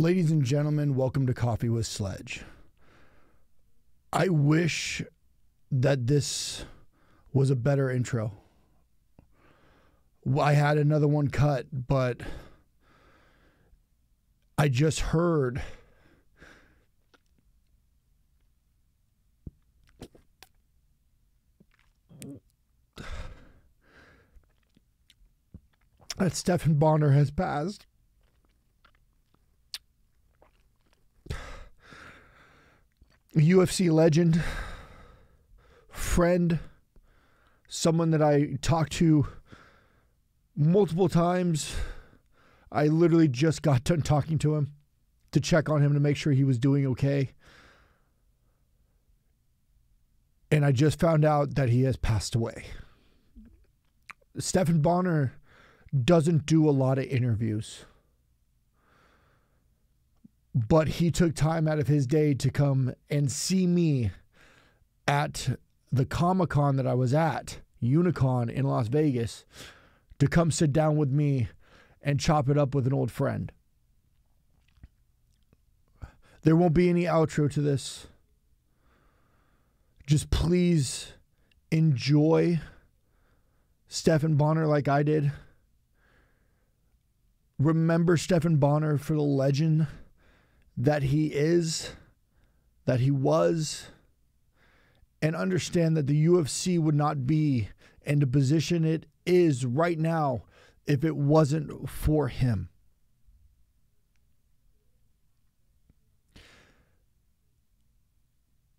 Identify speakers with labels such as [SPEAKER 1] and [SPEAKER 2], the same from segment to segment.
[SPEAKER 1] Ladies and gentlemen, welcome to Coffee with Sledge. I wish that this was a better intro. I had another one cut, but I just heard that Stephan Bonnar has passed. UFC legend, friend, someone that I talked to multiple times. I literally just got done talking to him to check on him to make sure he was doing okay. And I just found out that he has passed away. Stephan Bonnar doesn't do a lot of interviews but he took time out of his day to come and see me at the Comic Con that I was at, Unicon in Las Vegas, to come sit down with me and chop it up with an old friend. There won't be any outro to this. Just please enjoy Stephan Bonnar like I did. Remember Stephan Bonnar for the legend that he is, that he was, and understand that the UFC would not be in the position it is right now if it wasn't for him.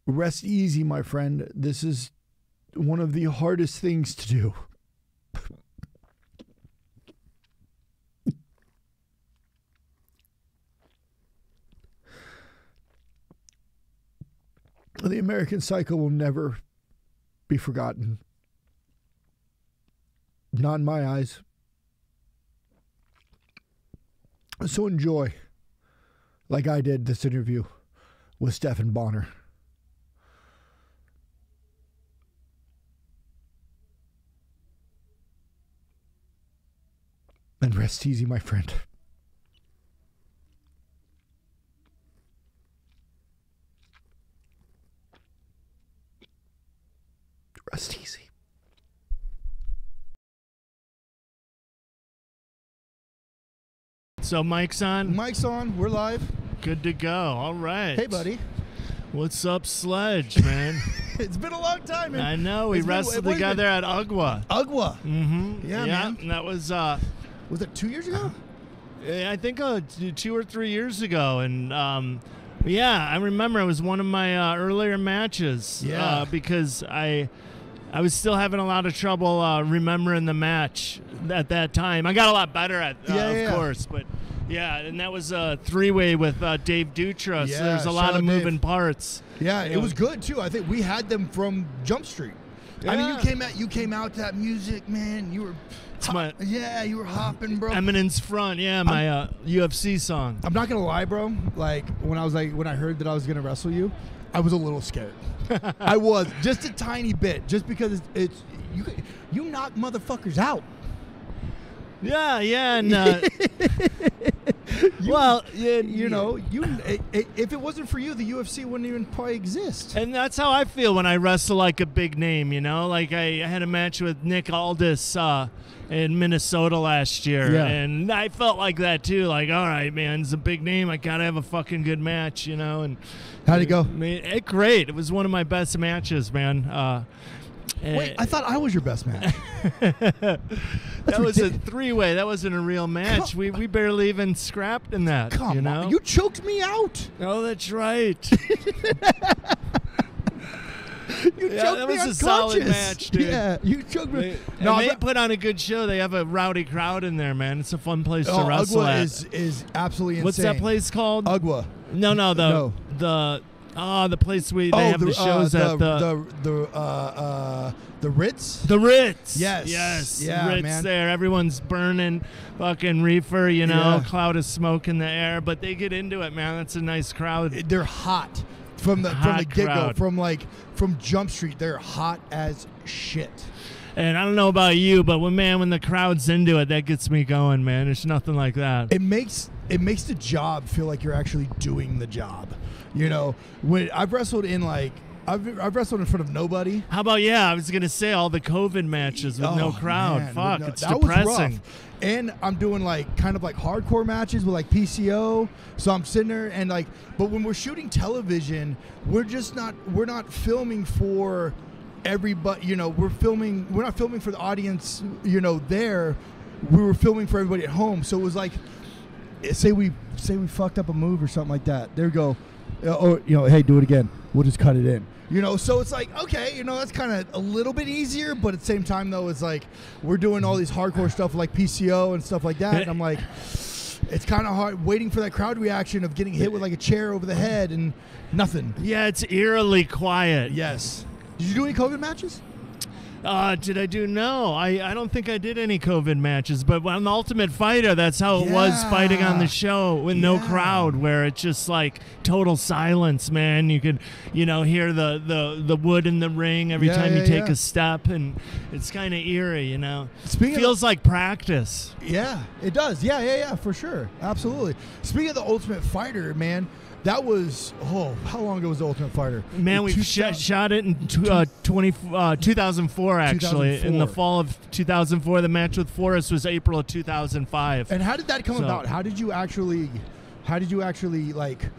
[SPEAKER 1] Rest easy, my friend. This is one of the hardest things to do. The American Psycho will never be forgotten. Not in my eyes. So enjoy, like I did, this interview with Stephan Bonnar. And rest easy, my friend. Rest easy.
[SPEAKER 2] So Mike's on.
[SPEAKER 1] Mike's on. We're live.
[SPEAKER 2] Good to go. All right.
[SPEAKER 1] Hey, buddy.
[SPEAKER 2] What's up, Sledge, man?
[SPEAKER 1] it's been a long time. Man.
[SPEAKER 2] I know. We
[SPEAKER 1] It's been-
[SPEAKER 2] wrestled
[SPEAKER 1] what has it
[SPEAKER 2] together at Ugwa.
[SPEAKER 1] Ugwa.
[SPEAKER 2] Mm-hmm.
[SPEAKER 1] Yeah, man.
[SPEAKER 2] And that was, uh,
[SPEAKER 1] Was it two years ago?
[SPEAKER 2] I think, uh, two or three years ago, and um, yeah, I remember it was one of my uh, earlier matches.
[SPEAKER 1] Yeah.
[SPEAKER 2] Uh, because I. I was still having a lot of trouble uh, remembering the match at that time. I got a lot better at, uh,
[SPEAKER 1] Yeah,
[SPEAKER 2] of
[SPEAKER 1] yeah.
[SPEAKER 2] course, but yeah, and that was a three-way with uh, Dave Dutra. so there's a lot of
[SPEAKER 1] Dave.
[SPEAKER 2] moving parts.
[SPEAKER 1] Yeah, it was good too. I think we had them from Jump Street. I mean, you came out. You came out to that music, man. You were.
[SPEAKER 2] my-
[SPEAKER 1] yeah, you were hopping, bro.
[SPEAKER 2] Eminence Front, yeah, my uh, UFC song.
[SPEAKER 1] I'm not gonna lie, bro. Like when I was like when I heard that I was gonna wrestle you, I was a little scared. I was just a tiny bit, just because it's, it's you. You knock motherfuckers out.
[SPEAKER 2] Yeah, yeah, and uh, well, yeah,
[SPEAKER 1] You know, you if it wasn't for you, the UFC wouldn't even probably exist.
[SPEAKER 2] And that's how I feel when I wrestle like a big name, you know? Like I, I had a match with Nick Aldis uh, in Minnesota last year.
[SPEAKER 1] Yeah.
[SPEAKER 2] And I felt like that too. Like, all right, man, it's a big name. I got to have a fucking good match, you know? And
[SPEAKER 1] How'd it go?
[SPEAKER 2] I mean, it, great. It was one of my best matches, man. Uh,
[SPEAKER 1] Wait,
[SPEAKER 2] eh,
[SPEAKER 1] I thought I was your best match.
[SPEAKER 2] that was a three way. That wasn't a real match. We, we barely even scrapped in that.
[SPEAKER 1] Come
[SPEAKER 2] you know?
[SPEAKER 1] on, you choked me out.
[SPEAKER 2] oh, that's right.
[SPEAKER 1] You
[SPEAKER 2] Yeah, that was a solid match, dude.
[SPEAKER 1] Yeah, you choked me.
[SPEAKER 2] They,
[SPEAKER 1] no,
[SPEAKER 2] they put on a good show. They have a rowdy crowd in there, man. It's a fun place
[SPEAKER 1] oh,
[SPEAKER 2] to wrestle
[SPEAKER 1] Ugwa
[SPEAKER 2] at.
[SPEAKER 1] is is absolutely insane.
[SPEAKER 2] What's that place called?
[SPEAKER 1] Ugwa.
[SPEAKER 2] no, no, the
[SPEAKER 1] No.
[SPEAKER 2] the oh, the place we they
[SPEAKER 1] oh,
[SPEAKER 2] have the,
[SPEAKER 1] uh,
[SPEAKER 2] shows
[SPEAKER 1] the,
[SPEAKER 2] at the
[SPEAKER 1] the the uh, uh, the Ritz.
[SPEAKER 2] the Ritz.
[SPEAKER 1] Yes.
[SPEAKER 2] yes,
[SPEAKER 1] Yeah,
[SPEAKER 2] Ritz.
[SPEAKER 1] man.
[SPEAKER 2] There, everyone's burning fucking reefer. You know,
[SPEAKER 1] Yeah.
[SPEAKER 2] cloud of smoke in the air, but they get into it, man. That's a nice crowd.
[SPEAKER 1] They're hot from the from the get go.
[SPEAKER 2] crowd.
[SPEAKER 1] From like from Jump Street, they're hot as shit.
[SPEAKER 2] And I don't know about you, but when man, when the crowd's into it, that gets me going, man. There's nothing like that.
[SPEAKER 1] it makes it makes the job feel like you're actually doing the job. You know, when I've wrestled in like I've, I've wrestled in front of nobody.
[SPEAKER 2] How about yeah? I was gonna say all the COVID matches with no
[SPEAKER 1] Oh,
[SPEAKER 2] crowd.
[SPEAKER 1] man,
[SPEAKER 2] Fuck,
[SPEAKER 1] no-
[SPEAKER 2] it's depressing.
[SPEAKER 1] And I'm doing like kind of like hardcore matches with like PCO. So I'm sitting there and like, but when we're shooting television, we're just not we're not filming for everybody. You know, we're filming. We're not filming for the audience. You know, there. We were filming for everybody at home. So it was like, say we say we fucked up a move or something like that. There we go. Uh, Or you know, hey, do it again. We'll just cut it in. You know, so it's like okay, you know, that's kind of a little bit easier, but at the same time though, it's like we're doing all these hardcore stuff like PCO and stuff like that, and I'm like, it's kind of hard waiting for that crowd reaction of getting hit with like a chair over the head and nothing.
[SPEAKER 2] Yeah, it's eerily quiet.
[SPEAKER 1] Yes. Did you do any COVID matches?
[SPEAKER 2] Uh, did I do? No, I, I don't think I did any COVID matches. But on the Ultimate Fighter, that's how it was fighting on the show with no crowd, where it's just like total silence, man. You could, you know, hear the the, the wood in the ring every
[SPEAKER 1] Yeah,
[SPEAKER 2] time you take
[SPEAKER 1] yeah.
[SPEAKER 2] a step, and it's kind of eerie, you know.
[SPEAKER 1] Speaking of-
[SPEAKER 2] Feels like practice.
[SPEAKER 1] Yeah, it does. Yeah, yeah, yeah, for sure. Absolutely. Speaking of the Ultimate Fighter, man, that was oh, how long ago was the Ultimate Fighter?
[SPEAKER 2] Man, we
[SPEAKER 1] Two
[SPEAKER 2] shot, shot it in tw- uh, 20, uh, 2004, actually. In the fall of 2004. The match with Forrest was April of 2005.
[SPEAKER 1] And how did that come
[SPEAKER 2] So-
[SPEAKER 1] about? How did you actually? How did you actually like?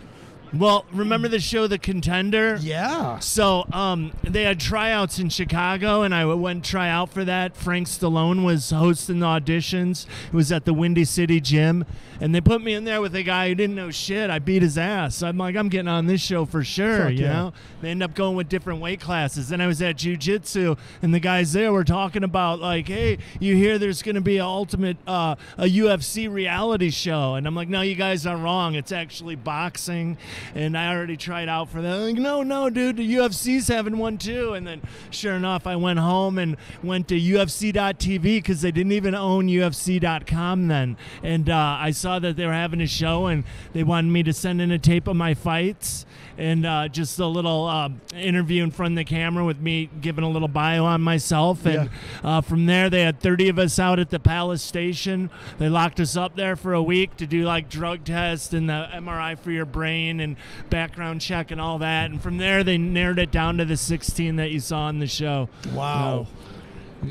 [SPEAKER 2] Well, remember the show The Contender?
[SPEAKER 1] Yeah.
[SPEAKER 2] So um, they had tryouts in Chicago, and I went try out for that. Frank Stallone was hosting the auditions. It was at the Windy City Gym, and they put me in there with a guy who didn't know shit. I beat his ass. I'm like, I'm getting on this show for sure.
[SPEAKER 1] Fuck
[SPEAKER 2] you
[SPEAKER 1] yeah.
[SPEAKER 2] know. They end up going with different weight classes. Then I was at Jiu-Jitsu, and the guys there were talking about like, hey, you hear there's going to be a ultimate uh, a UFC reality show, and I'm like, no, you guys are wrong. It's actually boxing, and I already tried out for that. Like, no, no, dude, the UFC's having one too. And then, sure enough, I went home and went to UFC.tv because they didn't even own UFC.com then, and uh, I saw that they were having a show, and they wanted me to send in a tape of my fights and uh, just a little uh, interview in front of the camera with me giving a little bio on myself. And uh, from there, they had 30 of us out at the Palace Station. They locked us up there for a week to do like drug tests and the MRI for your brain and background check and all that. And from there, they narrowed it down to the 16 that you saw on the show.
[SPEAKER 1] Wow.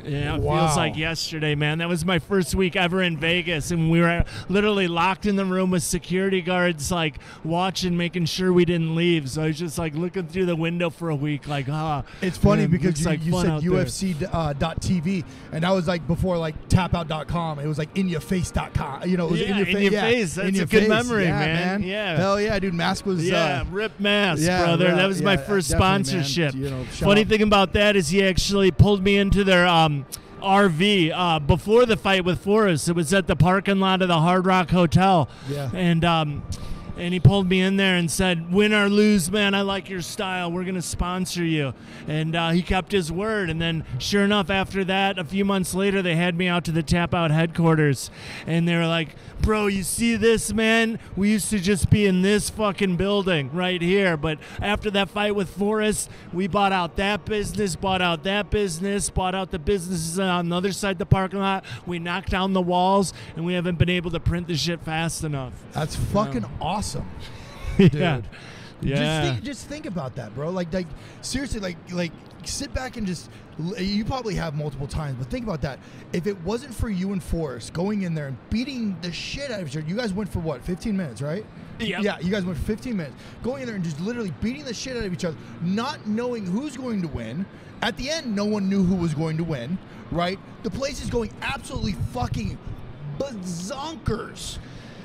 [SPEAKER 2] Yeah, it
[SPEAKER 1] Wow.
[SPEAKER 2] feels like yesterday, man. That was my first week ever in Vegas, and we were literally locked in the room with security guards, like watching, making sure we didn't leave. So I was just like looking through the window for a week, like, ah.
[SPEAKER 1] It's funny
[SPEAKER 2] man,
[SPEAKER 1] because you,
[SPEAKER 2] like
[SPEAKER 1] you said. UFC uh, TV, and that was like before like tapout.com. It was like inyourface.com. You know, it was
[SPEAKER 2] Yeah,
[SPEAKER 1] in your,
[SPEAKER 2] in your
[SPEAKER 1] yeah,
[SPEAKER 2] face. That's
[SPEAKER 1] in
[SPEAKER 2] a
[SPEAKER 1] your
[SPEAKER 2] good
[SPEAKER 1] face.
[SPEAKER 2] memory,
[SPEAKER 1] yeah,
[SPEAKER 2] man. Yeah.
[SPEAKER 1] Hell yeah, dude. Mask was.
[SPEAKER 2] Yeah,
[SPEAKER 1] Uh,
[SPEAKER 2] Rip Mask,
[SPEAKER 1] yeah,
[SPEAKER 2] brother. that was my first
[SPEAKER 1] man.
[SPEAKER 2] sponsorship.
[SPEAKER 1] You know,
[SPEAKER 2] Funny thing about that is he actually pulled me into their um, RV uh, before the fight with Forrest. It was at the parking lot of the Hard Rock Hotel.
[SPEAKER 1] Yeah.
[SPEAKER 2] And um, and he pulled me in there and said, "Win or lose, man, I like your style. We're gonna sponsor you." And uh, he kept his word. And then, sure enough, after that, a few months later, they had me out to the Tap Out headquarters, and they were like, "Bro, you see this, man? We used to just be in this fucking building right here, but after that fight with Forrest, we bought out that business, bought out that business, bought out the businesses on the other side of the parking lot. We knocked down the walls, and we haven't been able to print the shit fast enough."
[SPEAKER 1] That's fucking awesome.
[SPEAKER 2] yeah.
[SPEAKER 1] Dude.
[SPEAKER 2] Yeah.
[SPEAKER 1] Just think, just think about that, bro. Like, like seriously, like, like sit back and just. You probably have multiple times, but think about that. If it wasn't for you and Forrest going in there and beating the shit out of each other, you guys went for what? 15 minutes, right?
[SPEAKER 2] Yep.
[SPEAKER 1] Yeah, you guys went for 15 minutes. Going in there and just literally beating the shit out of each other, not knowing who's going to win. At the end, no one knew who was going to win, right? The place is going absolutely fucking bazonkers.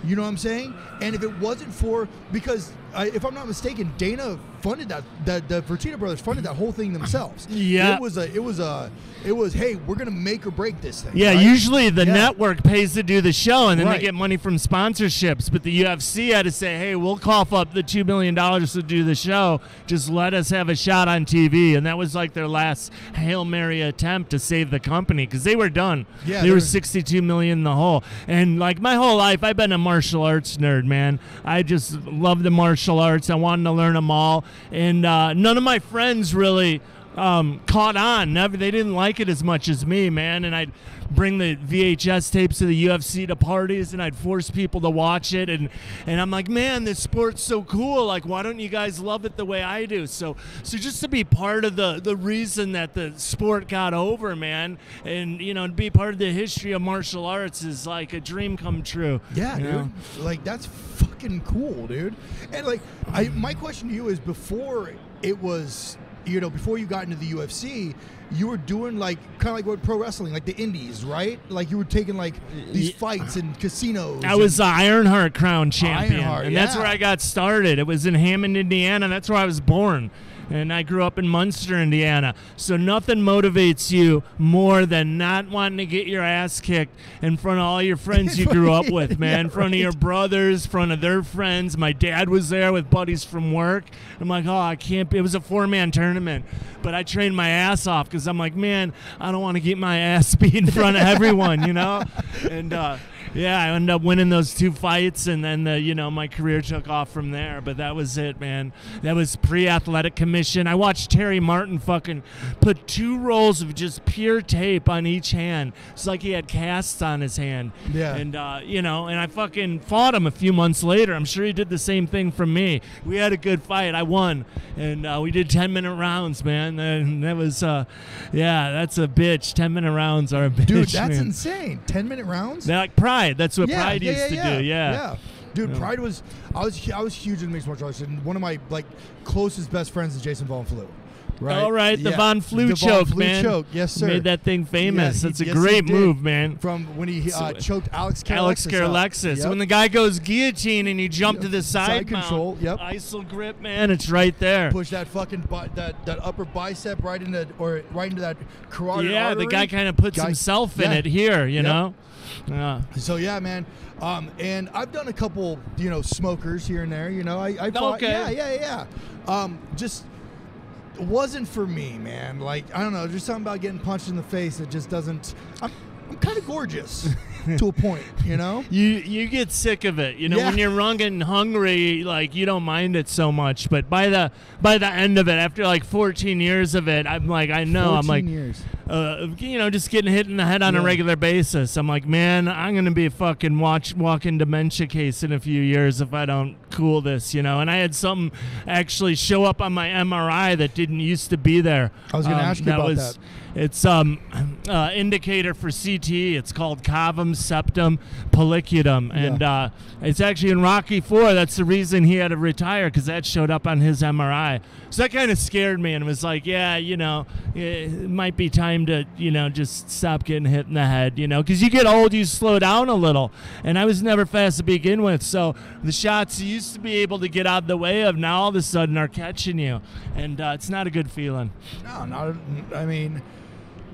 [SPEAKER 1] You know what I'm saying? And if it wasn't for because I, if I'm not mistaken, Dana funded that. The, the Fertitta brothers funded that whole thing themselves.
[SPEAKER 2] Yeah.
[SPEAKER 1] it was a. It was a. It was hey, we're gonna make or break this thing.
[SPEAKER 2] Yeah,
[SPEAKER 1] right?
[SPEAKER 2] usually the
[SPEAKER 1] Yeah.
[SPEAKER 2] network pays to do the show, and then
[SPEAKER 1] Right.
[SPEAKER 2] they get money from sponsorships. But the UFC had to say, "Hey, we'll cough up the two million dollars to do the show. Just let us have a shot on TV." And that was like their last hail mary attempt to save the company because they were done.
[SPEAKER 1] Yeah,
[SPEAKER 2] they were
[SPEAKER 1] they're-
[SPEAKER 2] sixty-two million in the hole. And like my whole life, I've been a martial arts nerd, man. I just love the martial arts. I wanted to learn them all, and uh, none of my friends really um, caught on. Never, they didn't like it as much as me, man. And I'd bring the VHS tapes to the UFC to parties, and I'd force people to watch it. And and I'm like, man, this sport's so cool. Like, why don't you guys love it the way I do? So so just to be part of the the reason that the sport got over, man, and you know, to be part of the history of martial arts is like a dream come true.
[SPEAKER 1] Yeah, dude.
[SPEAKER 2] know?
[SPEAKER 1] Like that's fucking cool, dude. And like, I my question to you is before it was, you know, before you got into the UFC, you were doing like kind of like what pro wrestling, like the indies, right? Like you were taking like these
[SPEAKER 2] Yeah.
[SPEAKER 1] fights in casinos.
[SPEAKER 2] I was the Ironheart Crown champion,
[SPEAKER 1] Ironheart,
[SPEAKER 2] and that's where I got started. It was in Hammond, Indiana. That's where I was born, and I grew up in Munster, Indiana. So nothing motivates you more than not wanting to get your ass kicked in front of all your friends you grew up with, man.
[SPEAKER 1] Yeah,
[SPEAKER 2] in front of your brothers, in front of their friends. My dad was there with buddies from work. I'm like, oh, I can't. Be. It was a four-man tournament, but I trained my ass off because I'm like, man, I don't want to get my ass beat in front of everyone, you know. And uh, yeah, I ended up winning those two fights, and then the, you know my career took off from there. But that was it, man. That was pre-athletic commission. I watched Terry Martin fucking put two rolls of just pure tape on each hand. It's like he had casts on his hand.
[SPEAKER 1] Yeah.
[SPEAKER 2] And uh, you know, and I fucking fought him a few months later. I'm sure he did the same thing for me. We had a good fight. I won, and uh, we did 10 minute rounds, man. And that was, uh, yeah, that's a bitch. 10 minute rounds are a bitch,
[SPEAKER 1] dude. That's
[SPEAKER 2] man.
[SPEAKER 1] insane. Ten minute rounds.
[SPEAKER 2] They're like Pride. That's what
[SPEAKER 1] yeah,
[SPEAKER 2] Pride
[SPEAKER 1] yeah,
[SPEAKER 2] used
[SPEAKER 1] yeah,
[SPEAKER 2] to do. Yeah.
[SPEAKER 1] yeah. Dude. Pride was I was I was huge in mixed martial arts, and one of my like closest best friends is Jason Von Flue. Right.
[SPEAKER 2] All right, the. Von Flue
[SPEAKER 1] The Von
[SPEAKER 2] choke,
[SPEAKER 1] Flue
[SPEAKER 2] man.
[SPEAKER 1] choke. Yes, sir.
[SPEAKER 2] Made that thing famous. That's a
[SPEAKER 1] yes,
[SPEAKER 2] great move, man.
[SPEAKER 1] From when he uh,
[SPEAKER 2] So-
[SPEAKER 1] choked Alex Karalexis
[SPEAKER 2] Alex. Karalexis.
[SPEAKER 1] Yep.
[SPEAKER 2] When the guy goes guillotine and you jump to the side,
[SPEAKER 1] Side control, yep.
[SPEAKER 2] ISIL grip, man, it's right there.
[SPEAKER 1] push that fucking bi- that that upper bicep right into or right into that carotid
[SPEAKER 2] yeah, the guy kind of puts
[SPEAKER 1] Guy-
[SPEAKER 2] himself in
[SPEAKER 1] yeah.
[SPEAKER 2] it here, you
[SPEAKER 1] Yep.
[SPEAKER 2] know. Yeah.
[SPEAKER 1] So yeah, man. Um, and I've done a couple, you know, smokers here and there. You know, I, I fought,
[SPEAKER 2] Okay.
[SPEAKER 1] yeah, yeah, yeah. Um, just wasn't for me, man. Like I don't know, there's something about getting punched in the face that just doesn't. I'm kind of gorgeous to a point, you know.
[SPEAKER 2] You you get sick of it, you know.
[SPEAKER 1] Yeah.
[SPEAKER 2] When you're young and hungry, like you don't mind it so much. But by the by the end of it, after like 14 years of it, I'm like, I know, I'm
[SPEAKER 1] 14
[SPEAKER 2] like,
[SPEAKER 1] years.
[SPEAKER 2] uh, you know, just getting hit in the head on a regular basis. I'm like, man, I'm gonna be a fucking watch walking dementia case in a few years if I don't cool this, you know. And I had something actually show up on my MRI that didn't used to be there.
[SPEAKER 1] I was gonna
[SPEAKER 2] Um,
[SPEAKER 1] ask you about
[SPEAKER 2] was,
[SPEAKER 1] that.
[SPEAKER 2] It's um uh, indicator for CT. It's called cavum septum pellucidum, and
[SPEAKER 1] Yeah.
[SPEAKER 2] uh, it's actually in Rocky Four. That's the reason he had to retire because that showed up on his MRI. So that kind of scared me and was like, yeah, you know, it might be time to you know just stop getting hit in the head, you know, because you get old, you slow down a little, and I was never fast to begin with. So the shots you used to be able to get out of the way of now all of a sudden are catching you, and uh, it's not a good feeling.
[SPEAKER 1] No, not. I mean,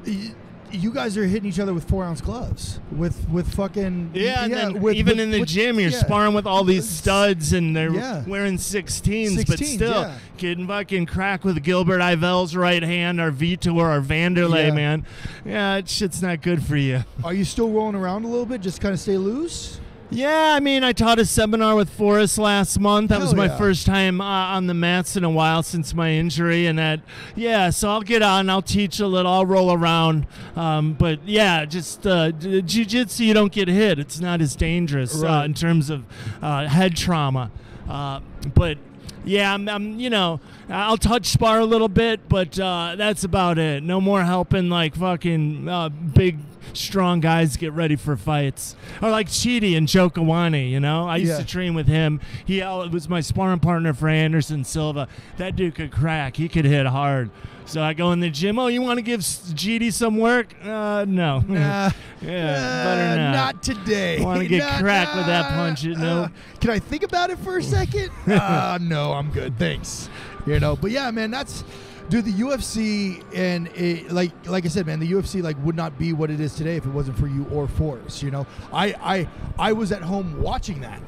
[SPEAKER 1] y- you guys are hitting each other with four ounce gloves with with fucking
[SPEAKER 2] Yeah, and
[SPEAKER 1] with-
[SPEAKER 2] even
[SPEAKER 1] with-
[SPEAKER 2] in the
[SPEAKER 1] with-
[SPEAKER 2] gym, you're
[SPEAKER 1] yeah.
[SPEAKER 2] sparring with all these studs, and they're
[SPEAKER 1] Yeah.
[SPEAKER 2] wearing 16s, but still
[SPEAKER 1] yeah.
[SPEAKER 2] getting fucking crack with Gilbert Yvel's right hand, or Vitor, or Vanderlei,
[SPEAKER 1] Yeah.
[SPEAKER 2] man. Yeah, that shit's not good for you.
[SPEAKER 1] Are you still rolling around a little bit? Just kind of stay loose.
[SPEAKER 2] Yeah, I mean, I taught a seminar with Forrest last month. That was my
[SPEAKER 1] yeah.
[SPEAKER 2] first time uh, on the mats in a while since my injury, and that, yeah. So I'll get on, I'll teach a little, I'll roll around, um, but yeah, just uh, jujitsu, you don't get hit. It's not as dangerous uh, in terms of uh, head trauma, uh, but. Yeah, I'm, I'm. You know, I'll touch spar a little bit, but uh, that's about it. No more helping like fucking uh, big, strong guys get ready for fights, or like Cheaty and Chokawani, You know, I used
[SPEAKER 1] Yeah.
[SPEAKER 2] to train with him. He uh, was my sparring partner for Anderson Silva. That dude could crack. He could hit hard. So I go in the gym. Oh, you want to give GD some work? Uh, no.
[SPEAKER 1] Nah,
[SPEAKER 2] yeah, better
[SPEAKER 1] uh,
[SPEAKER 2] not.
[SPEAKER 1] today.
[SPEAKER 2] Wanna get
[SPEAKER 1] Not-
[SPEAKER 2] cracked with that
[SPEAKER 1] uh,
[SPEAKER 2] punch, you know?
[SPEAKER 1] uh, can I think about it for a second? uh, no, I'm good. Thanks. You know, but yeah, man, that's dude. The UFC and it, like like I said, man, the UFC like would not be what it is today if it wasn't for you or Forrest. You know, I I I was at home watching that.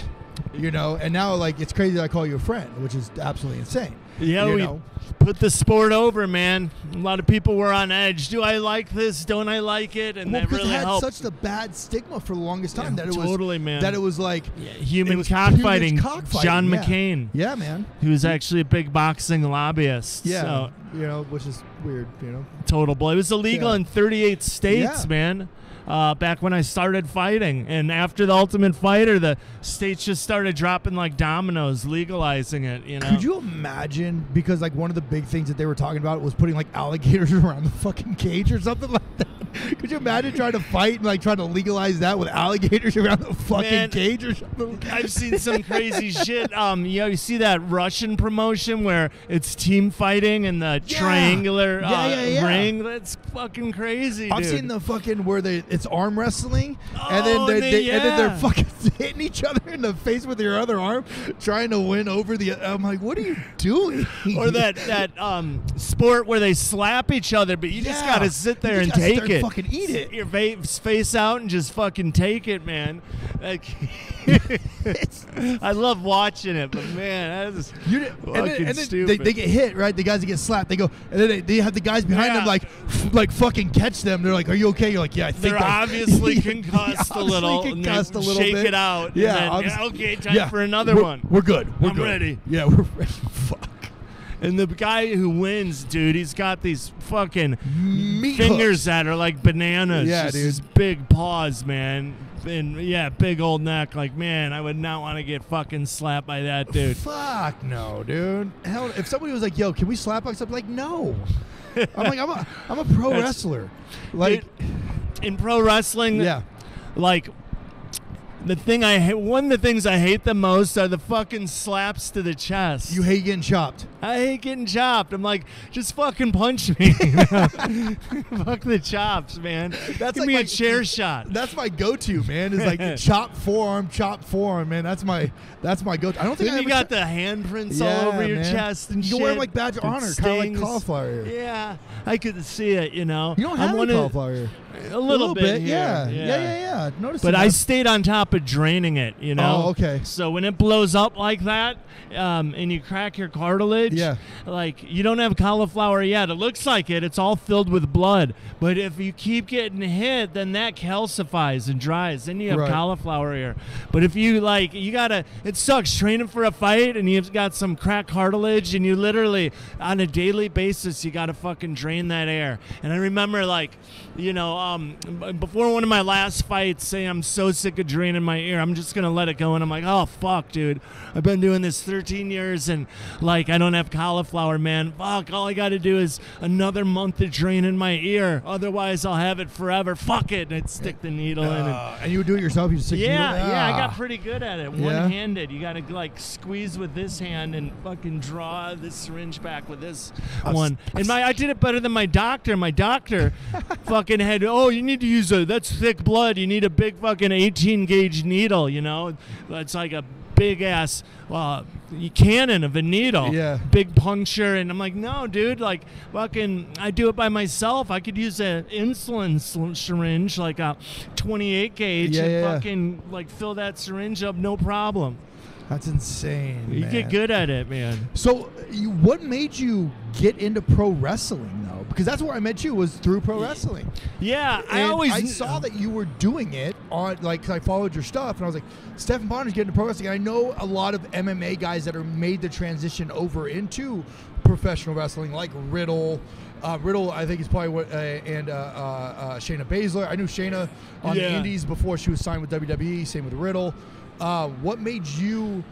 [SPEAKER 1] you know. And now like it's crazy that I call you a friend, which is absolutely insane.
[SPEAKER 2] Yeah,
[SPEAKER 1] you
[SPEAKER 2] we
[SPEAKER 1] know?
[SPEAKER 2] put the sport over, man. A lot of people were on edge. Do I like this? Don't I like it? And
[SPEAKER 1] Well,
[SPEAKER 2] that really
[SPEAKER 1] it had
[SPEAKER 2] helped.
[SPEAKER 1] such the bad stigma for the longest time
[SPEAKER 2] Yeah,
[SPEAKER 1] that it was
[SPEAKER 2] totally, man.
[SPEAKER 1] That it was like
[SPEAKER 2] Yeah, human
[SPEAKER 1] was
[SPEAKER 2] cockfighting.
[SPEAKER 1] cockfighting,
[SPEAKER 2] John
[SPEAKER 1] yeah.
[SPEAKER 2] McCain,
[SPEAKER 1] Yeah, man.
[SPEAKER 2] who was actually a big boxing lobbyist.
[SPEAKER 1] Yeah,
[SPEAKER 2] So,
[SPEAKER 1] you know, which is weird. You know,
[SPEAKER 2] total blow. It was illegal in 38 states, man. Uh, back when I started fighting, and after the Ultimate Fighter, the states just started dropping like dominoes, legalizing it. You know,
[SPEAKER 1] could you imagine? Because like one of the big things that they were talking about was putting like alligators around the fucking cage or something like that. Could you imagine trying to fight and like trying to legalize that with alligators around the fucking
[SPEAKER 2] Man,
[SPEAKER 1] cage or something?
[SPEAKER 2] I've seen some crazy shit. Um, you know, you see that Russian promotion where it's team fighting in the
[SPEAKER 1] Yeah.
[SPEAKER 2] triangular
[SPEAKER 1] Yeah,
[SPEAKER 2] uh,
[SPEAKER 1] yeah, yeah.
[SPEAKER 2] ring. That's fucking crazy.
[SPEAKER 1] I've
[SPEAKER 2] dude.
[SPEAKER 1] seen the fucking where they it's arm wrestling and then
[SPEAKER 2] Oh,
[SPEAKER 1] they,
[SPEAKER 2] and they-
[SPEAKER 1] they- and then they're fucking hitting each other in the face with your other arm, trying to win over the. I'm like, what are you doing?
[SPEAKER 2] or that that um, sport where they slap each other, but you just gotta sit there
[SPEAKER 1] You
[SPEAKER 2] and take it.
[SPEAKER 1] fucking eat it.
[SPEAKER 2] Your face out and just fucking take it, man. Like, I love watching it, but man, that is
[SPEAKER 1] You did, and then,
[SPEAKER 2] fucking
[SPEAKER 1] and then they,
[SPEAKER 2] stupid.
[SPEAKER 1] they get hit, right? The guys that get slapped, they go, and then they, they have the guys behind them like, f- like fucking catch them. They're like, "Are you okay?" You're like, "Yeah, I think
[SPEAKER 2] They're
[SPEAKER 1] I-
[SPEAKER 2] obviously
[SPEAKER 1] Yeah,
[SPEAKER 2] concussed a
[SPEAKER 1] obviously
[SPEAKER 2] little. and
[SPEAKER 1] concussed a little
[SPEAKER 2] shake
[SPEAKER 1] bit.
[SPEAKER 2] it out.
[SPEAKER 1] Yeah,
[SPEAKER 2] and then, yeah, okay, time
[SPEAKER 1] yeah,
[SPEAKER 2] for another
[SPEAKER 1] we're-
[SPEAKER 2] one.
[SPEAKER 1] We're good. We're
[SPEAKER 2] I'm
[SPEAKER 1] good.
[SPEAKER 2] ready.
[SPEAKER 1] Yeah, we're ready. Fuck.
[SPEAKER 2] And the guy who wins, dude, he's got these fucking
[SPEAKER 1] Meat
[SPEAKER 2] fingers
[SPEAKER 1] hooks.
[SPEAKER 2] that are like bananas.
[SPEAKER 1] Yeah,
[SPEAKER 2] just
[SPEAKER 1] dude.
[SPEAKER 2] These big paws, man. And yeah, big old neck. Like, man, I would not want to get fucking slapped by that dude.
[SPEAKER 1] Fuck no, dude. Hell, if somebody was like, "Yo, can we slap box?" I'm like, "No." I'm like, I'm a, I'm a pro
[SPEAKER 2] That's-
[SPEAKER 1] wrestler. Like,
[SPEAKER 2] in pro wrestling,
[SPEAKER 1] yeah,
[SPEAKER 2] like the thing I hate, one of the things I hate the most are the fucking slaps to the chest.
[SPEAKER 1] you hate getting chopped.
[SPEAKER 2] I hate getting chopped. I'm like, just fucking punch me. Fuck the chops, man.
[SPEAKER 1] That's
[SPEAKER 2] Give
[SPEAKER 1] like
[SPEAKER 2] me
[SPEAKER 1] my-
[SPEAKER 2] a chair shot.
[SPEAKER 1] That's my go-to, man. Is like chop forearm, chop forearm, man. That's my that's my go-to. I don't think
[SPEAKER 2] Then
[SPEAKER 1] I
[SPEAKER 2] you got the handprints
[SPEAKER 1] Yeah,
[SPEAKER 2] all over your
[SPEAKER 1] man.
[SPEAKER 2] chest and
[SPEAKER 1] You
[SPEAKER 2] shit.
[SPEAKER 1] can wear like badge of honor, kinda like
[SPEAKER 2] stings.
[SPEAKER 1] cauliflower ear.
[SPEAKER 2] Yeah, I could see it. You know,
[SPEAKER 1] You don't
[SPEAKER 2] I'm
[SPEAKER 1] have
[SPEAKER 2] one
[SPEAKER 1] any
[SPEAKER 2] of-
[SPEAKER 1] cauliflower ear.
[SPEAKER 2] A little,
[SPEAKER 1] bit,
[SPEAKER 2] here,
[SPEAKER 1] yeah. yeah, yeah, yeah. Notice
[SPEAKER 2] But. I stayed on top of draining it, you know.
[SPEAKER 1] Oh, okay.
[SPEAKER 2] So when it blows up like that, um, and you crack your cartilage,
[SPEAKER 1] Yeah.
[SPEAKER 2] like you don't have cauliflower yet. It looks like it. It's all filled with blood. But if you keep getting hit, then that calcifies and dries. Then you have
[SPEAKER 1] Right.
[SPEAKER 2] cauliflower ear. But if you like, you gotta. It sucks training for a fight, and you've got some cracked cartilage, and you literally on a daily basis you gotta fucking drain that air. And I remember like, you know, um, before one of my last fights, say I'm so sick of draining my ear, I'm just gonna let it go, and I'm like, oh fuck, dude, I've been doing this 13 years, and like I don't have cauliflower, man. Fuck, all I gotta do is another month of draining my ear, otherwise I'll have it forever. Fuck it, and I'd stick the needle in. And,
[SPEAKER 1] Uh, and you would do it yourself. You stick
[SPEAKER 2] yeah,
[SPEAKER 1] needle-
[SPEAKER 2] yeah, I got
[SPEAKER 1] Ah.
[SPEAKER 2] pretty good at it.
[SPEAKER 1] Yeah?
[SPEAKER 2] One-handed. You got to like squeeze with this hand and fucking draw this syringe back with this one. And my, I did it better than my doctor. My doctor, fucking had. Oh, you need to use a. That's thick blood. You need a big fucking 18 gauge needle. You know, That's like a big ass uh, cannon of a needle.
[SPEAKER 1] Yeah.
[SPEAKER 2] Big puncture, and I'm like, no, dude. Like, fucking, I do it by myself. I could use an insulin syringe, like a 28 gauge,
[SPEAKER 1] Yeah,
[SPEAKER 2] and
[SPEAKER 1] yeah,
[SPEAKER 2] fucking like fill that syringe up, no problem.
[SPEAKER 1] That's insane.
[SPEAKER 2] You
[SPEAKER 1] man.
[SPEAKER 2] get good at it, man.
[SPEAKER 1] So, you, what made you get into pro wrestling though? Because that's where I met you was through pro wrestling.
[SPEAKER 2] Yeah, I always
[SPEAKER 1] I saw that you were doing it on like I followed your stuff and I was like, Stephan Bonnar's getting into pro wrestling. I know a lot of MMA guys that are made the transition over into professional wrestling, like Riddle. Uh, Riddle, I think, is probably what, uh, and uh, uh, uh, Shayna Baszler. I knew Shayna on the Indies before she was signed with WWE. Same with Riddle. Uh, what made you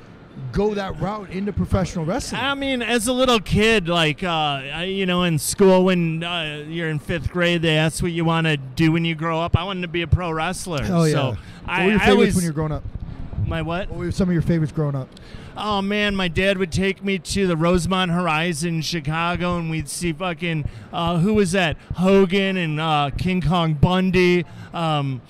[SPEAKER 1] go that route into professional wrestling?
[SPEAKER 2] I mean, as a little kid, like uh, I, you know, in school when uh, you're in fifth grade, they ask what you want to do when you grow up. I wanted to be a pro wrestler.
[SPEAKER 1] Oh yeah.
[SPEAKER 2] So
[SPEAKER 1] what
[SPEAKER 2] I,
[SPEAKER 1] were your
[SPEAKER 2] I
[SPEAKER 1] favorites
[SPEAKER 2] always
[SPEAKER 1] when you were growing up?
[SPEAKER 2] my what?
[SPEAKER 1] What were some of your favorites growing up?
[SPEAKER 2] Oh man, my dad would take me to the Rosemont Horizon in Chicago, and we'd see fucking uh, who was that? Hogan and uh, King Kong Bundy. Um,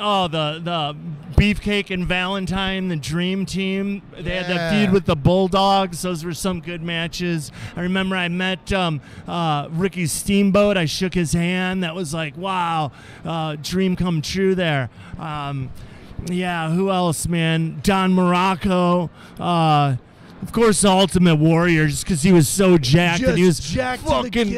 [SPEAKER 2] oh, the the Beefcake and Valentine, the Dream Team. They had
[SPEAKER 1] Yeah.
[SPEAKER 2] that feud with the Bulldogs. Those were some good matches. I remember I met um, uh, Ricky Steamboat. I shook his hand. That was like wow, uh, dream come true there. Um, yeah, who else, man? Don Muraco. Uh, of course, the Ultimate Warrior, just because he was so jacked and he was
[SPEAKER 1] Just jacked
[SPEAKER 2] fucking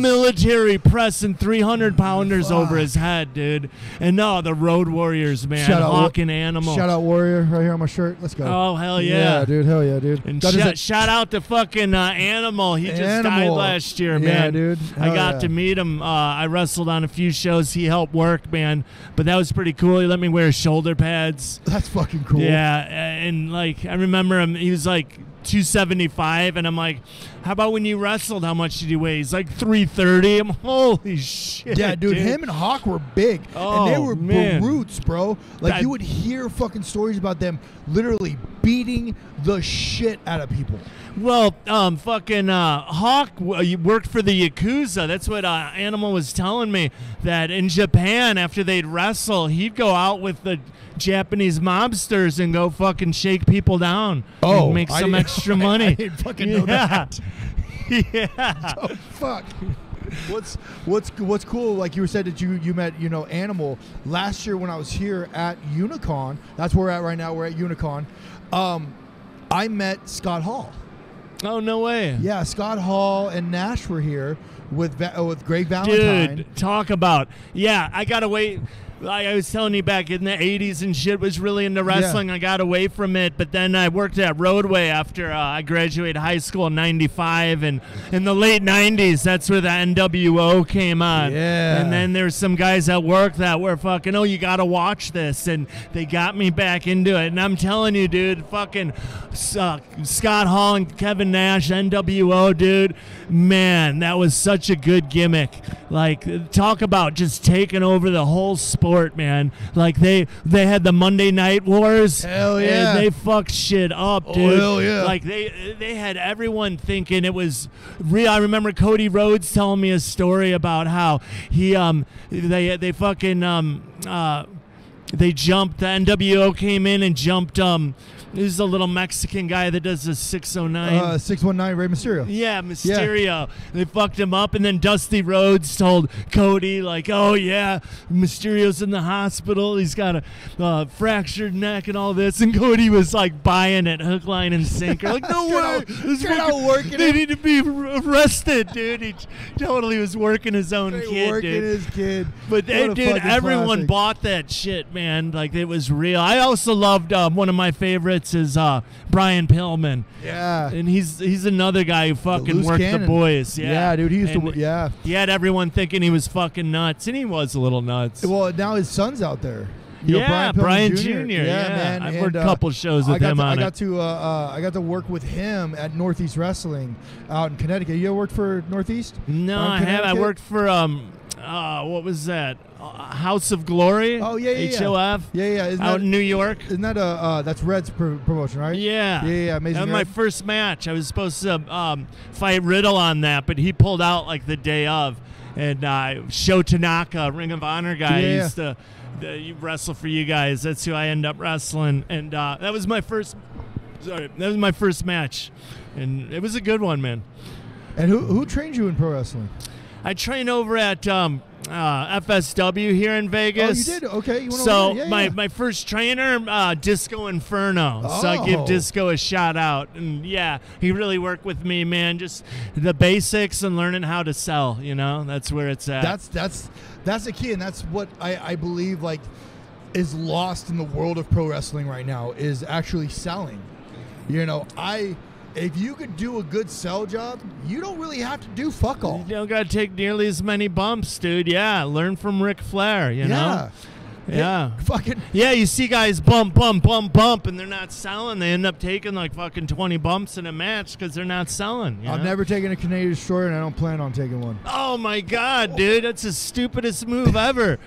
[SPEAKER 2] military pressing 300 pounders
[SPEAKER 1] Fuck.
[SPEAKER 2] over his head, dude. And no, the Road Warriors, man.
[SPEAKER 1] Shout out,
[SPEAKER 2] Hawk Animal.
[SPEAKER 1] Shout out Warrior right here on my shirt. Let's go.
[SPEAKER 2] Oh, hell yeah.
[SPEAKER 1] Yeah, dude. Hell yeah, dude.
[SPEAKER 2] And
[SPEAKER 1] his-
[SPEAKER 2] shout, out to fucking uh, Animal. He just died last year,
[SPEAKER 1] Yeah,
[SPEAKER 2] man.
[SPEAKER 1] dude.
[SPEAKER 2] I got
[SPEAKER 1] yeah.
[SPEAKER 2] to meet him. Uh, I wrestled on a few shows. He helped work, man. But that was pretty cool. He let me wear shoulder pads.
[SPEAKER 1] That's fucking cool.
[SPEAKER 2] Yeah, and like I remember him. He was like 275, and I'm like, "How about when you wrestled? How much did he weigh?" He's like 330. I'm holy shit.
[SPEAKER 1] Yeah, dude, him and Hawk were big, and they
[SPEAKER 2] Oh,
[SPEAKER 1] were
[SPEAKER 2] man.
[SPEAKER 1] brutes, bro. Like
[SPEAKER 2] That-
[SPEAKER 1] you would hear fucking stories about them literally beating the shit out of people.
[SPEAKER 2] Well, um, fucking uh, Hawk worked for the Yakuza. That's what uh, Animal was telling me. That in Japan, after they'd wrestle, he'd go out with the Japanese mobsters and go fucking shake people down.
[SPEAKER 1] Oh,
[SPEAKER 2] and make some
[SPEAKER 1] didn't-
[SPEAKER 2] extra money.
[SPEAKER 1] I didn't fucking know
[SPEAKER 2] yeah.
[SPEAKER 1] that.
[SPEAKER 2] yeah.
[SPEAKER 1] Oh fuck. What's what's what's cool? Like you said that you you met you know Animal last year when I was here at Unicon. That's where we're at right now. We're at Unicon. Um, I met Scott Hall.
[SPEAKER 2] Oh no way.
[SPEAKER 1] Yeah, Scott Hall and Nash were here with with Greg Valentine.
[SPEAKER 2] Dude, talk about yeah. I gotta wait. Like I was telling you back in the '80s and shit was really into wrestling. I got away from it, but then I worked at Roadway after uh, I graduated high school in '95, and in the late '90s, that's where the NWO came on.
[SPEAKER 1] Yeah.
[SPEAKER 2] and then there's some guys at work that were fucking, oh, you gotta watch this, and they got me back into it. And I'm telling you, dude, fucking uh, Scott Hall and Kevin Nash, NWO, dude, man, that was such a good gimmick. Like, talk about just taking over the whole sport, man. Like they they had the Monday Night Wars.
[SPEAKER 1] Hell
[SPEAKER 2] and
[SPEAKER 1] yeah.
[SPEAKER 2] they fucked shit up,
[SPEAKER 1] Oh,
[SPEAKER 2] dude.
[SPEAKER 1] hell yeah.
[SPEAKER 2] Like they they had everyone thinking it was real. I remember Cody Rhodes telling me a story about how he um they they fucking um uh they jumped the NWO came in and jumped um this is a little Mexican guy that does the 609
[SPEAKER 1] Uh, Six one nine Rey Mysterio.
[SPEAKER 2] yeah, Mysterio. Yeah. They fucked him up, and then Dusty Rhodes told Cody, like, "Oh yeah, Mysterio's in the hospital. He's got a uh, fractured neck and all this." And Cody was like buying it, hook, line, and sinker. Like, no way, This fucking-
[SPEAKER 1] working
[SPEAKER 2] They
[SPEAKER 1] him.
[SPEAKER 2] need to be arrested, dude. He totally was working his own
[SPEAKER 1] Straight
[SPEAKER 2] kid,
[SPEAKER 1] working
[SPEAKER 2] dude.
[SPEAKER 1] his kid.
[SPEAKER 2] But they, dude, everyone
[SPEAKER 1] classic.
[SPEAKER 2] bought that shit, man. Like it was real. I also loved um, one of my favorites is uh, Brian Pillman,
[SPEAKER 1] Yeah.
[SPEAKER 2] and he's he's another guy who fucking
[SPEAKER 1] loose
[SPEAKER 2] worked
[SPEAKER 1] cannon.
[SPEAKER 2] the boys. Yeah,
[SPEAKER 1] dude. He used
[SPEAKER 2] And
[SPEAKER 1] to. work Yeah.
[SPEAKER 2] He had everyone thinking he was fucking nuts, and he was a little nuts.
[SPEAKER 1] Well, now his son's out there. You
[SPEAKER 2] Yeah,
[SPEAKER 1] Pillman
[SPEAKER 2] Brian Jr., yeah.
[SPEAKER 1] man.
[SPEAKER 2] I've
[SPEAKER 1] and,
[SPEAKER 2] worked a
[SPEAKER 1] uh,
[SPEAKER 2] couple shows with him
[SPEAKER 1] to,
[SPEAKER 2] on
[SPEAKER 1] I
[SPEAKER 2] it.
[SPEAKER 1] got to. Uh, uh, I got to work with him at Northeast Wrestling out in Connecticut. You ever worked for Northeast?
[SPEAKER 2] no, I have. I worked for um, uh, what was that? Uh, House of Glory.
[SPEAKER 1] Oh yeah, yeah, yeah.
[SPEAKER 2] HOF.
[SPEAKER 1] Yeah, yeah. Isn't
[SPEAKER 2] Out
[SPEAKER 1] that,
[SPEAKER 2] in New York.
[SPEAKER 1] isn't that a uh, that's Red's pro- promotion, right?
[SPEAKER 2] Yeah.
[SPEAKER 1] Yeah, yeah, Amazing
[SPEAKER 2] That was my first match. I was supposed to um, fight Riddle on that, but he pulled out like the day of. And uh, Sho Tanaka, Ring of Honor guy,
[SPEAKER 1] Yeah, yeah.
[SPEAKER 2] used to the, you wrestle for you guys. That's who I end up wrestling, and uh, that was my first. Sorry, that was my first match, and it was a good one, man.
[SPEAKER 1] And who who trained you in pro wrestling?
[SPEAKER 2] I train over at um, uh, FSW here in Vegas.
[SPEAKER 1] Oh, you did. Okay, you
[SPEAKER 2] So.
[SPEAKER 1] Yeah,
[SPEAKER 2] my,
[SPEAKER 1] yeah.
[SPEAKER 2] my first trainer, uh, Disco Inferno. So I give
[SPEAKER 1] Oh.
[SPEAKER 2] Disco a shout out, and yeah, he really worked with me, man. Just the basics and learning how to sell. You know, that's where it's at.
[SPEAKER 1] That's that's that's the key, and that's what I, I believe like is lost in the world of pro wrestling right now is actually selling. You know, I if you could do a good sell job, you don't really have to do fuck all.
[SPEAKER 2] you don't gotta take nearly as many bumps, dude. Yeah, learn from Ric Flair. You
[SPEAKER 1] yeah.
[SPEAKER 2] know. Yeah. Yeah.
[SPEAKER 1] Fucking
[SPEAKER 2] Yeah, you see guys bump, bump, bump, bump, and they're not selling. They end up taking like fucking 20 bumps in a match because they're not selling. you
[SPEAKER 1] I've
[SPEAKER 2] know?
[SPEAKER 1] never taken a Canadian destroyer, and I don't plan on taking one.
[SPEAKER 2] Oh my god, dude, that's the stupidest move ever.